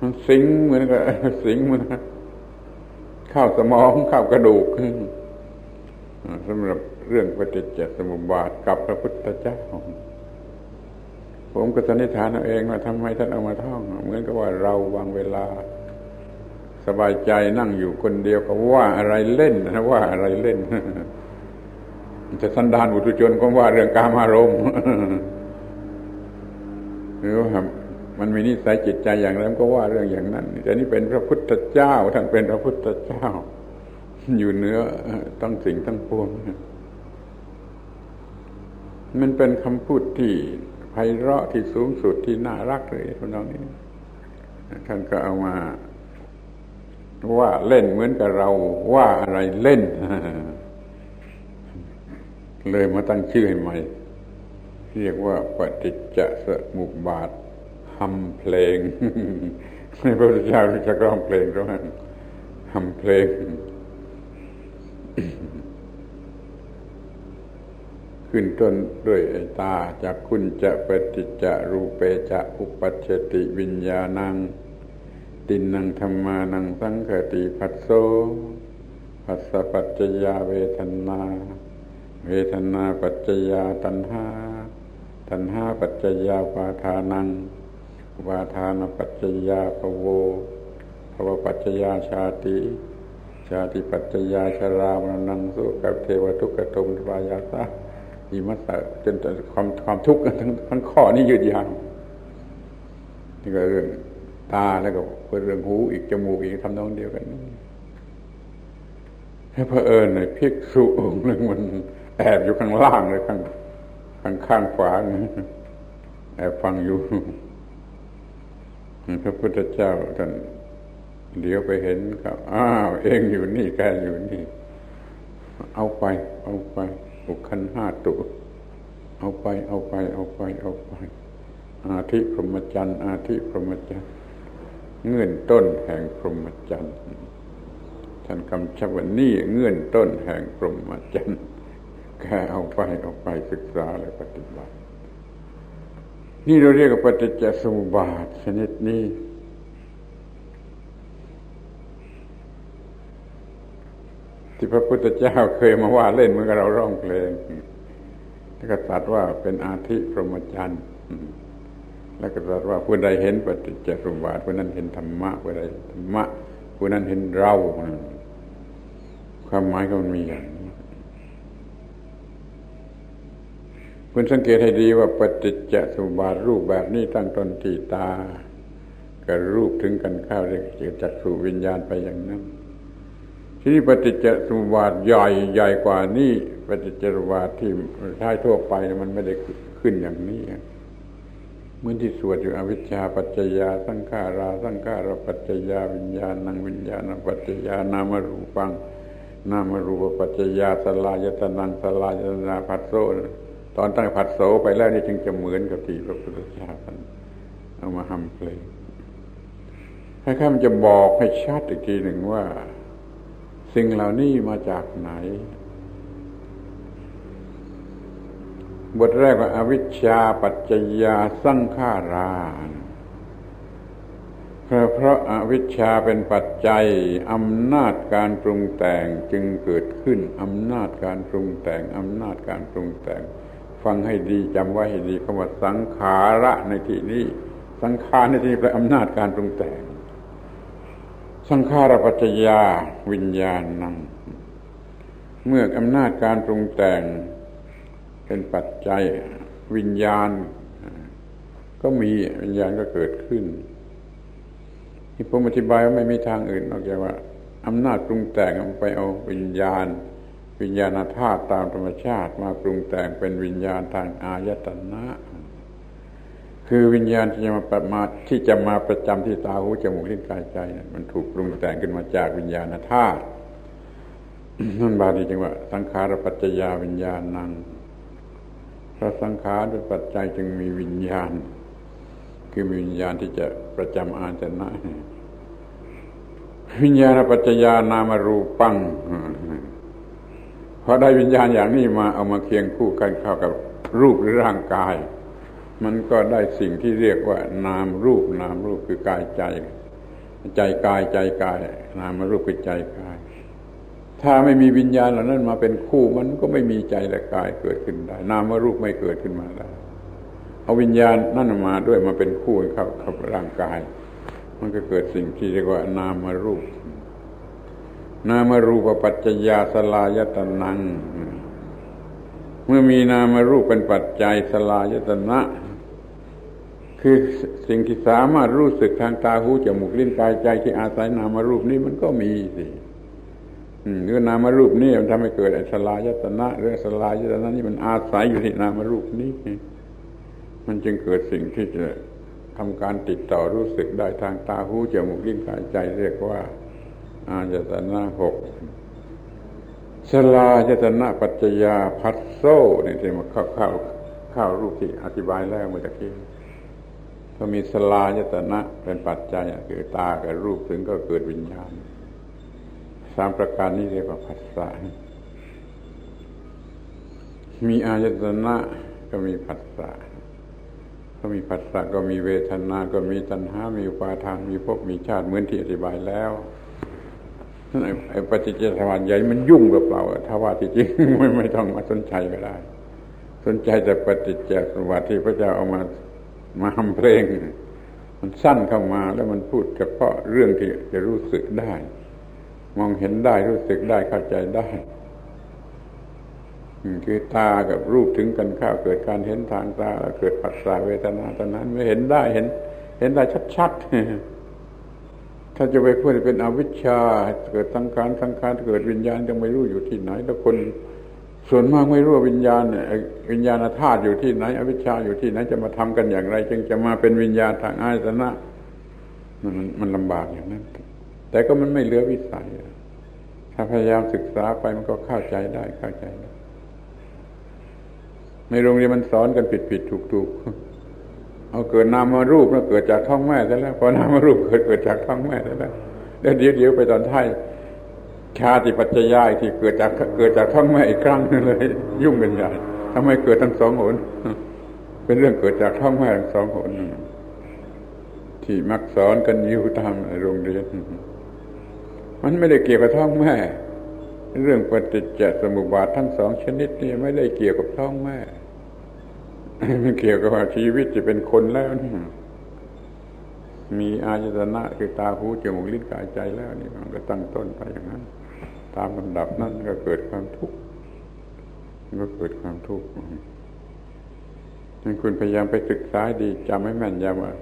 มันสิงเหมือนกับสิงมันข้าวสมองข้าวกระดูกสำหรับเรื่องปฏิจจสมุปบาทกับพระพุทธเจ้า ผมก็สันนิษฐานเอาเองว่าทำไมท่านเอามาท่อง เหมือนกับว่าเราวางเวลา สบายใจนั่งอยู่คนเดียวก็ว่าอะไรเล่นนะว่าอะไรเล่นจะสันดานบุตุชนก็ว่าเรื่องกามารมณ์หรือว่ามันมีนิสัยจิตใจอย่างนั้นก็ว่าเรื่องอย่างนั้นแต่นี่เป็นพระพุทธเจ้า ท่านเป็นพระพุทธเจ้า อยู่เนื้อต้องสิ่งทั้งปวงมันเป็นคำพูดที่ ไพเราะที่สูงสุดที่น่ารักเลยทำนองนี้ท่านก็เอามา ว่าเล่นเหมือนกับเราว่าอะไรเล่น เลยมาตั้งชื่อให้ใหม่ เรียกว่าปฏิจจสมุปบาททำเพลงในพระพุทธเจ้าจะร้องเพลงร้องทำเพลง ขึ้นต้นด้วยตาจากคุณจะปฏิจจรูเปจะอุปัชติวิญญาณัง ตินังธรรมานังสังคติพัสโซพัสสะปัจจยาเวทนา เวทนาปัจจยาตัณหาตัณหาปัจจยาปาทานังวาทานปัจจยาปโวภวปัจจยาชาติ ชาติปัจจยาชรามนังสุกับเทวทุกขตมวายาสะ อิมัสสะจนความความทุกข์ทั้งทั้งข้อนี้ยืดยาวนี่ก็เรื่องตาแล้วก็เป็นเรื่องหูอีกจมูกอีกทำนองเดียวกันให้พระเอิญในพิกษุองค์หนึ่งมันแอบอยู่ข้างล่างเลยข้างข้างข้างฝาแอบฟังอยู่พระพุทธเจ้าท่านเดี๋ยวไปเห็นก็อ้าวเองอยู่นี่แกอยู่นี่ เอาไป เอาไป อุคันห้าตัวเอาไปเอาไปเอาไปเอาไป อาทิพรหมจรรย์ อาทิพรหมจรรย์ เงื่อนต้นแห่งพรหมจรรย์ท่านคำชับว่านี่เงื่อนต้นแห่งพรหมจรรย์แค่เอาไปเอาไปศึกษาและปฏิบัติ นี่เราเรียกว่าปฏิจจสมุปบาทชนิดนี้ ที่พระพุทธเจ้าเคยมาว่าเล่นเมื่อเราร้องเพลงแล้วก็ตรัสว่าเป็นอาทิพรหมจรรย์แล้วก็ตรัสว่าผู้ใดเห็นปฏิจจสมุปบาทผู้นั้นเห็นธรรมะผู้ใดธรรมะผู้นั้นเห็นเราความหมายก็มันมีอย่างคุณสังเกตให้ดีว่าปฏิจจสมุปบาทรูปแบบนี้ตั้งต้นที่ตากับรูปถึงกันข้าวเรียกจักสู่วิญญาณไปอย่างนั้น ทีนี่ปฏิจจสมุปบาทใหญ่ใหญ่กว่านี้ปฏิจจสมุปบาทที่ใช้ทั่วไปมันไม่ได้ขึ้นอย่างนี้เหมือนที่สวดอยู่อวิชชาปัจจยา สังขารา สังขารปัจจยาวิญญาณังวิญญาณปัจจยานามรูปัง นามรูปปัจจยาสลายตนังสลายตนาพัสโซตอนตั้งผัสโสไปแล้วนี่จึงจะเหมือนกับที่พระพุทธเจ้าท่านเอามาทำเพลงให้ข้ามจะบอกให้ชัดอีกทีหนึ่งว่า สิ่งเหล่านี้มาจากไหน บทแรกว่าอาวิชชาปัจจยาสังขาราเพราะอาวิชชาเป็นปัจจัยอำนาจการปรุงแต่งจึงเกิดขึ้นอำนาจการปรุงแต่งอำนาจการปรุงแต่ง ฟังให้ดีจำไว้ให้ดีคำว่าสังขาระในที่นี้ สังขารในที่นี้แปลอำนาจการปรุงแต่ง สังขารปัจจยาวิญญาณนังเมื่ออำนาจการปรุงแต่งเป็นปัจจัยวิญญาณ ก็มีวิญญาณก็เกิดขึ้น ที่ผมอธิบายว่าไม่มีทางอื่นนอกจากว่าอำนาจปรุงแต่งไปเอาวิญญาณ วิญญาณธาตุตามธรรมชาติมาปรุงแต่งเป็นวิญญาณทางอายตนะ คือวิญญาณที่จะมาประมาที่จะมาประจำที่ตาหูจมูกลิ้นกายใจมันถูกปรุงแต่งขึ้นมาจากวิญญาณธาตุนั่นบาลีจังว่า สังขารปัจจยาวิญญาณนังพระสังขารเป็นปัจจัยจึงมีวิญญาณ คือวิญญาณที่จะประจำอาจนะวิญญาณปัจจยานามรูปังพอได้วิญญาณอย่างนี้มาเอามาเคียงคู่กันเข้ากับรูปหรือร่างกาย มันก็ได้สิ่งที่เรียกว่านามรูปนามรูปคือกายใจ ใจกายใจกาย นามรูปคือใจกาย ถ้าไม่มีวิญญาณเหล่านั้นมาเป็นคู่มันก็ไม่มีใจและกายเกิดขึ้นได้ นามรูปไม่เกิดขึ้นมาได้เอาวิญญาณนั่นมาด้วยมาเป็นคู่เข้ากับร่างกาย มันก็เกิดสิ่งที่เรียกว่านามรูป นามรูปปัจจยาสลายตนังเมื่อมีนามรูปเป็นปัจจัยสลายตนะ คือสิ่งที่สามารถรู้สึกทางตาหูจมูกลิ้นกายใจที่อาศัยนามารูปนี้มันก็มีสิเรื่อนามารูปนี้มันทำให้เกิดอสลายตนะเรื่อสลายตนะนี่มันอาศัยอยู่ที่นามารูปนี้มันจึงเกิดสิ่งที่จะทำการติดต่อรู้สึกได้ทางตาหูจมูกลิ้นกายใจ เรียกว่า อายตนะหกสลายตนะปัจจยาพัสโซนี่ที่มาเข้าเข้าเข้ารูปที่อธิบายแล้วเมื่อกี้ ก็มีสลายตนะเป็นปัจจัยคือตากับรูปถึงก็เกิดวิญญาณสามประการนี้เรียกว่าผัสสะมีอายตนะก็มีผัสสะก็มีผัสสะก็มีเวทนา ก็มีตัณหา มีอุปาทาน มีภพ มีชาติ เหมือนที่อธิบายแล้วนั่นไอ้ปฏิจจสมุปบาทมันยุ่งเปล่าถ้าว่าจริงไม่ไม่ต้องมาสนใจก็ได้ สนใจแต่ปฏิจจสมุปบาทที่พระเจ้าเอามา มาทำเพลง มันสั้นเข้ามาแล้วมันพูดเฉพาะเรื่องที่จะรู้สึกได้ มองเห็นได้รู้สึกได้เข้าใจได้คือตากับรูปถึงกันข้าวเกิดการเห็นทางตาแล้วเกิดปัสสาวะเวทนาตอนนั้นไม่เห็นได้เห็น เห็นได้ชัดๆถ้าจะไปพูดเป็นอวิชชา เกิดสังขารสังขารเกิดวิญญาณจะไม่รู้อยู่ที่ไหนแล้วคน ส่วนมากไม่รู้ว่าวิญญาณวิญญาณธาตุอยู่ที่ไหน อวิชชาอยู่ที่ไหนจะมาทำกันอย่างไร จึงจะมาเป็นวิญญาณทางอายตนะมันมันลำบากอย่างนั้น แต่ก็มันไม่เหลือวิสัย ถ้าพยายามศึกษาไปมันก็เข้าใจได้เข้าใจได้ในโรงเรียนมันสอนกันผิดผิดถูกถูกเอาเกิดนามารูปแล้วเกิดจากท้องแม่แล้วพอนามารูปเกิดเกิดจากท้องแม่แล้วเดี๋ยวเดี๋ยวไปตอนท้าย ชาติปัจจยายที่เกิดจากเกิดจากท้องแม่อีกครั้งนึงเลย ยุ่งกันใหญ่ทำไมเกิดทั้งสองหนเป็นเรื่องเกิดจากท้องแม่ทั้งสองหนที่มักสอนกันอยู่ตามโรงเรียน มันไม่ได้เกี่ยวกับท้องแม่ เรื่องปฏิจจสมุปบาททั้งสองชนิดนี่ไม่ได้เกี่ยวกับท้องแม่มันเกี่ยวกับว่าชีวิตจะเป็นคนแล้วนี่มีอาจตนะคือตาหูจมูกลิ้นกายใจแล้วนี่มันก็ตั้งต้นไปอย่างนั้น ตามลำดับนั้นก็เกิดความทุกข์ก็เกิดความทุกข์นั้นคุณพยายามไปศึกษาดีจำให้แม่นยำว่า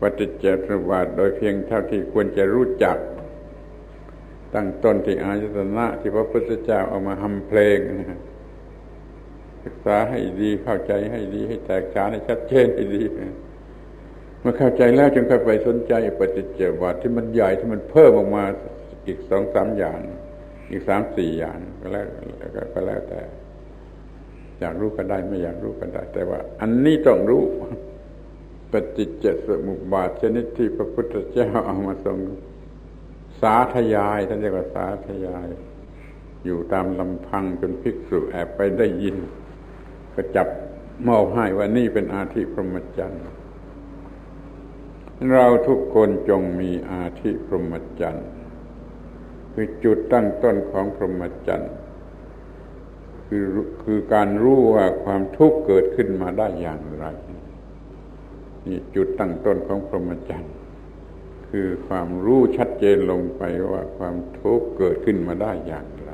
ปฏิจจสมุปบาทโดยเพียงเท่าที่ควรจะรู้จัก ตั้งต้นที่อาจตนะที่พระพุทธเจ้าเอามาทำเพลงศึกษาให้ดีเข้าใจให้ดีให้แตกฉานให้ชัดเจนให้ดีเมื่อเข้าใจแล้วจึงค่อยไปสนใจปฏิจจวัตที่มันใหญ่ที่มันเพิ่มออกมาอีกสองสามอย่าง อีกสามสี่อย่างก็แล้วก็แล้วแต่ อยากรู้ก็ได้ไม่อยากรู้ก็ได้ แต่ว่า อันนี้ต้องรู้ ปฏิจจสมุปบาทชนิดที่พระพุทธเจ้าเอามาทรงสาธยายท่านเรียกว่าสาธยาย อยู่ตามลำพังจนภิกษุแอบไปได้ยิน ก็จับมอบให้ว่านี่เป็นอาธิพรหมจรรย์เราทุกคนจงมีอาธิพรหมจรรย์ คือจุดตั้งต้นของพรหมจรรย์คือคือการรู้ว่าความทุกข์เกิดขึ้นมาได้อย่างไรนี่จุดตั้งต้นของพรหมจรรย์คือความรู้ชัดเจนลงไปว่าความทุกข์เกิดขึ้นมาได้อย่างไร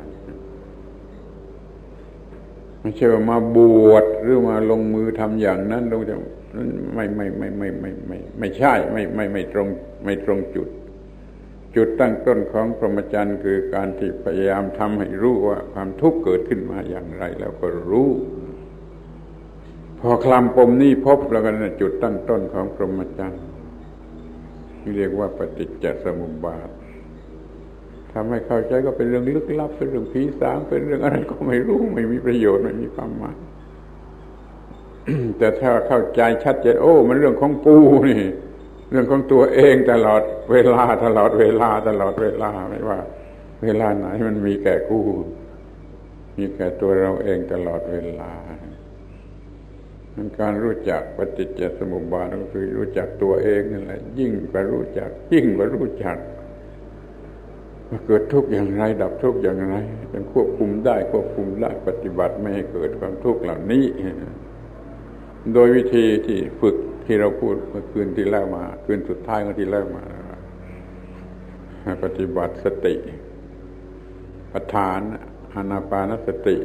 ไม่ใช่ว่ามาบวชหรือมาลงมือทำอย่างนั้นเราจะไม่ไม่ไม่ไม่ไม่ไม่ไม่ใช่ไม่ไม่ไม่ตรงไม่ตรงจุด จุดตั้งต้นของพรหมจรรย์คือการที่พยายามทำให้รู้ว่าความทุกข์เกิดขึ้นมาอย่างไร แล้วก็รู้ พอคลำปมนี้พบแล้วกันจุดตั้งต้นของพรหมจรรย์เรียกว่าปฏิจจสมุปบาททำให้เข้าใจก็เป็นเรื่องลึกลับเป็นเรื่องผีสางเป็นเรื่องอะไรก็ไม่รู้ ไม่มีประโยชน์ไม่มีความหมายแต่ถ้าเข้าใจชัดเจนโอ้ มันเรื่องของปูนี่ เรื่องของตัวเองตลอดเวลาตลอดเวลาตลอดเวลาไม่ว่า เวลาไหนมันมีแก่กูมีแก่ตัวเราเองตลอดเวลามันการรู้จักปฏิจจสมุปบาทก็คือรู้จักตัวเองนั่นแหละ ยิ่งกว่ารู้จัก ยิ่งกว่ารู้จักว่าเกิดทุกข์อย่างไร ดับทุกข์อย่างไรจนควบคุมได้ควบคุมได้ปฏิบัติไม่ให้เกิดความทุกข์เหล่านี้ โดยวิธีที่ฝึก ที่เราพูดเมื่อคืนที่แล้วมา คืนสุดท้ายขอที่แล้วมา ปฏิบัติสติประธานอานาปานสติ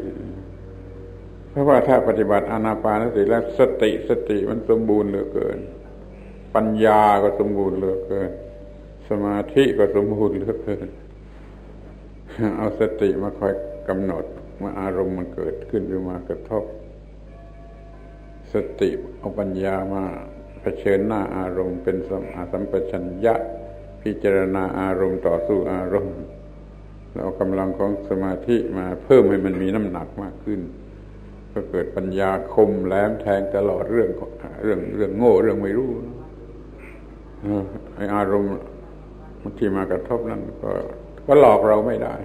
เพราะว่าถ้าปฏิบัติอานาปานสติแล้วสติสติมันสมบูรณ์เหลือเกิน ปัญญาก็สมบูรณ์เหลือเกิน สมาธิก็สมบูรณ์เหลือเกิน เอาสติมาคอยกำหนดเมื่ออารมณ์มันเกิดขึ้นหรือมากระทบ สติเอาปัญญามาเผชิญหน้าอารมณ์เป็นสมสัมปชัญญะ พิจารณาอารมณ์ต่อสู้อารมณ์เรากำลังของสมาธิมาเพิ่มให้มันมีน้ำหนักมากขึ้น ก็เกิดปัญญาคมแหลมแทงตลอดเรื่องเรื่องเรื่องโง่เรื่องไม่รู้ไออารมณ์ที่มากระทบนั้นก็ก็หลอกเราไม่ได้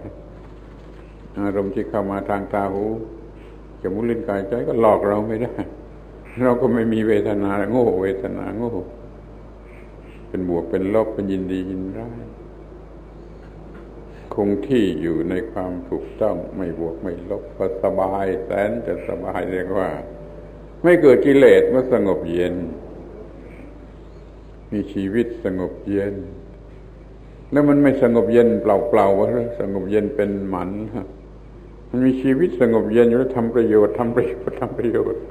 อารมณ์ที่เข้ามาทางตาหูจมูกลิ้นกายใจก็หลอกเราไม่ได้ เราก็ไม่มีเวทนาโง่เวทนาโง่ เป็นบวกเป็นลบเป็นยินดียินร้ายคงที่อยู่ในความถูกต้องไม่บวกไม่ลบก็สบายแสนจะสบายเรียกว่า ไม่เกิดกิเลสเมื่อสงบเย็น มีชีวิตสงบเย็น แล้วมันไม่สงบเย็นเปล่าๆว่าสงบเย็นเป็นหมันมันมีชีวิตสงบเย็นอยู่แล้วทำประโยชน์ทำประโยชน์ทำประโยชน์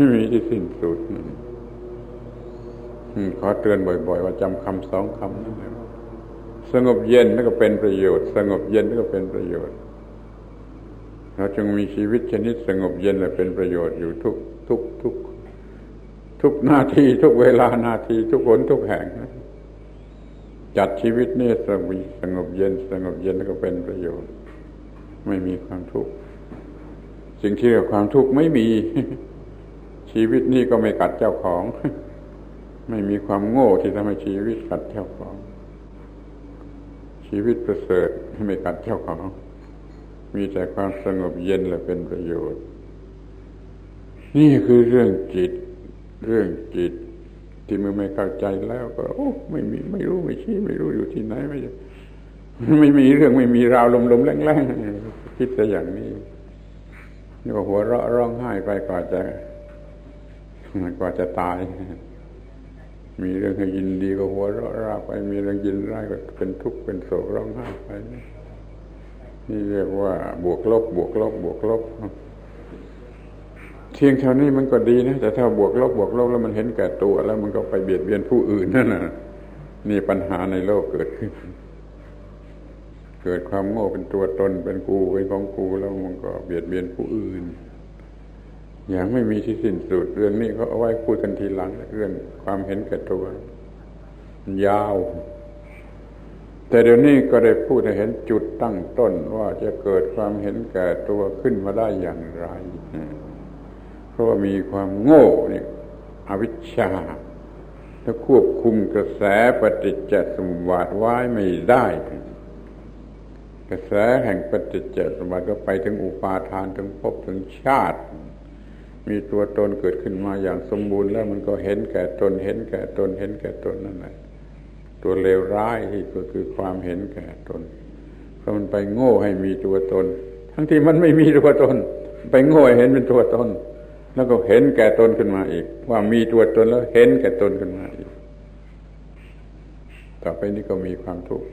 ไม่มีที่สิ้นสุดขอเตือนบ่อย ๆ ว่าจำคำสองคำนั้นสงบเย็นนั่นก็เป็นประโยชน์ สงบเย็นนั่นก็เป็นประโยชน์ เราจงมีชีวิตชนิดสงบเย็นและเป็นประโยชน์อยู่ทุกทุกทุกทุกนาทีทุกเวลานาทีทุกคนทุกแห่ง จัดชีวิตนี่สงบสงบเย็น สงบเย็นแล้วก็เป็นประโยชน์ ไม่มีความทุกข์สิ่งที่เรียกความทุกข์ไม่มี ชีวิตนี้ก็ไม่กัดเจ้าของ ไม่มีความโง่ที่ทำให้ชีวิตกัดเจ้าของ ชีวิตประเสริฐไม่กัดเจ้าของ มีแต่ความสงบเย็นและเป็นประโยชน์ นี่คือเรื่องจิต เรื่องจิต ที่เมื่อไม่เข้าใจแล้วก็ โอ้ไม่มีไม่รู้ไม่ชี้ไม่รู้อยู่ที่ไหนไม่ไม่มีเรื่องไม่มีราวลมๆแรงๆคิดแต่อย่างนี้นี่ก็หัวเราะร้องไห้ไปก่อนจะ กว่าจะตาย มีเรื่องให้ยินดีก็หัวเราะราไป มีเรื่องยินร้ายก็เป็นทุกข์เป็นโศกร้องไห้ไป นี่เรียกว่าบวกลบบวกลบบวกลบเทียงเท่านี้มันก็ดีนะแต่ถ้าบวกลบบวกลบแล้วมันเห็นแก่ตัว แล้วมันก็ไปเบียดเบียนผู้อื่นนั่นน่ะนี่ปัญหาในโลกเกิดขึ้น เกิดความโง่เป็นตัวตนเป็นกูเป็นของกูแล้วมันก็เบียดเบียนผู้อื่น อย่างไม่มีที่สิ้นสุดเรื่องนี้เขาเอาไว้พูดกันทีหลังเรื่องความเห็นแก่ตัวมันยาว แต่เดี๋ยวนี้ก็ได้พูดให้เห็นจุดตั้งต้นว่าจะเกิดความเห็นแก่ตัวขึ้นมาได้อย่างไร เพราะว่ามีความโง่นี่อวิชชาถ้าควบคุมกระแสปฏิจจสมุปบาทไว้ไม่ได้ กระแสแห่งปฏิจจสมุปบาทก็ไปถึงอุปาทานถึงภพถึงชาติ มีตัวตนเกิดขึ้นมาอย่างสมบูรณ์แล้วมันก็เห็นแก่ตน เห็นแก่ตน เห็นแก่ตนนั่นแหละตัวเลวร้ายที่ก็คือความเห็นแก่ตน เพราะมันไปโง่ให้มีตัวตน ทั้งที่มันไม่มีตัวตน ไปโง่เห็นเป็นตัวตน แล้วก็เห็นแก่ตนขึ้นมาอีก ว่ามีตัวตนแล้วเห็นแก่ตนขึ้นมาอีก ต่อไปนี้ก็มีความทุกข์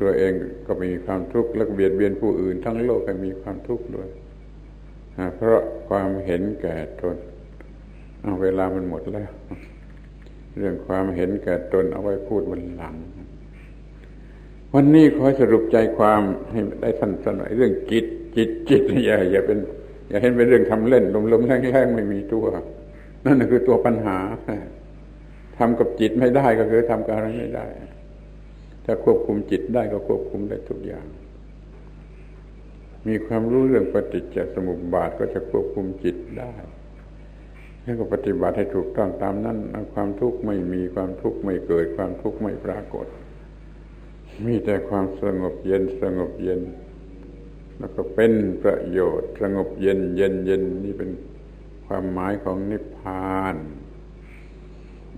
ตัวเองก็มีความทุกข์แล้วเบียดเบียนผู้อื่น ทั้งโลกก็มีความทุกข์ด้วย เพราะความเห็นแก่ตนเอาเวลามันหมดแล้ว เรื่องความเห็นแก่ตนเอาไว้พูดวันหลัง วันนี้ขอสรุปใจความให้ได้สั้นๆหน่อยเรื่องจิตจิตจิตอย่าอย่าเป็น อย่าเห็นเป็นเรื่องทำเล่นลมๆแรงๆไม่มีตัว นั่นคือตัวปัญหาทำกับจิตไม่ได้ก็คือทำกับอะไรไม่ได้ ถ้าควบคุมจิตได้ก็ควบคุมได้ทุกอย่าง มีความรู้เรื่องปฏิจจสมุปบาทก็จะควบคุมจิตได้ แล้วก็ปฏิบัติให้ถูกต้องตามนั้นความทุกข์ไม่มีความทุกข์ไม่เกิดความทุกข์ไม่ปรากฏ มีแต่ความสงบเย็นสงบเย็น แล้วก็เป็นประโยชน์สงบเย็นเย็นเย็นนี่เป็นความหมายของนิพพาน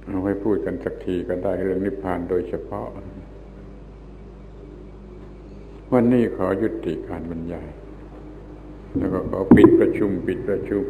เอาไว้พูดกันสักทีก็ได้เรื่องนิพพานโดยเฉพาะ วันนี้ขอยุติการบรรยาย แล้วก็ปิดประชุมปิดประชุม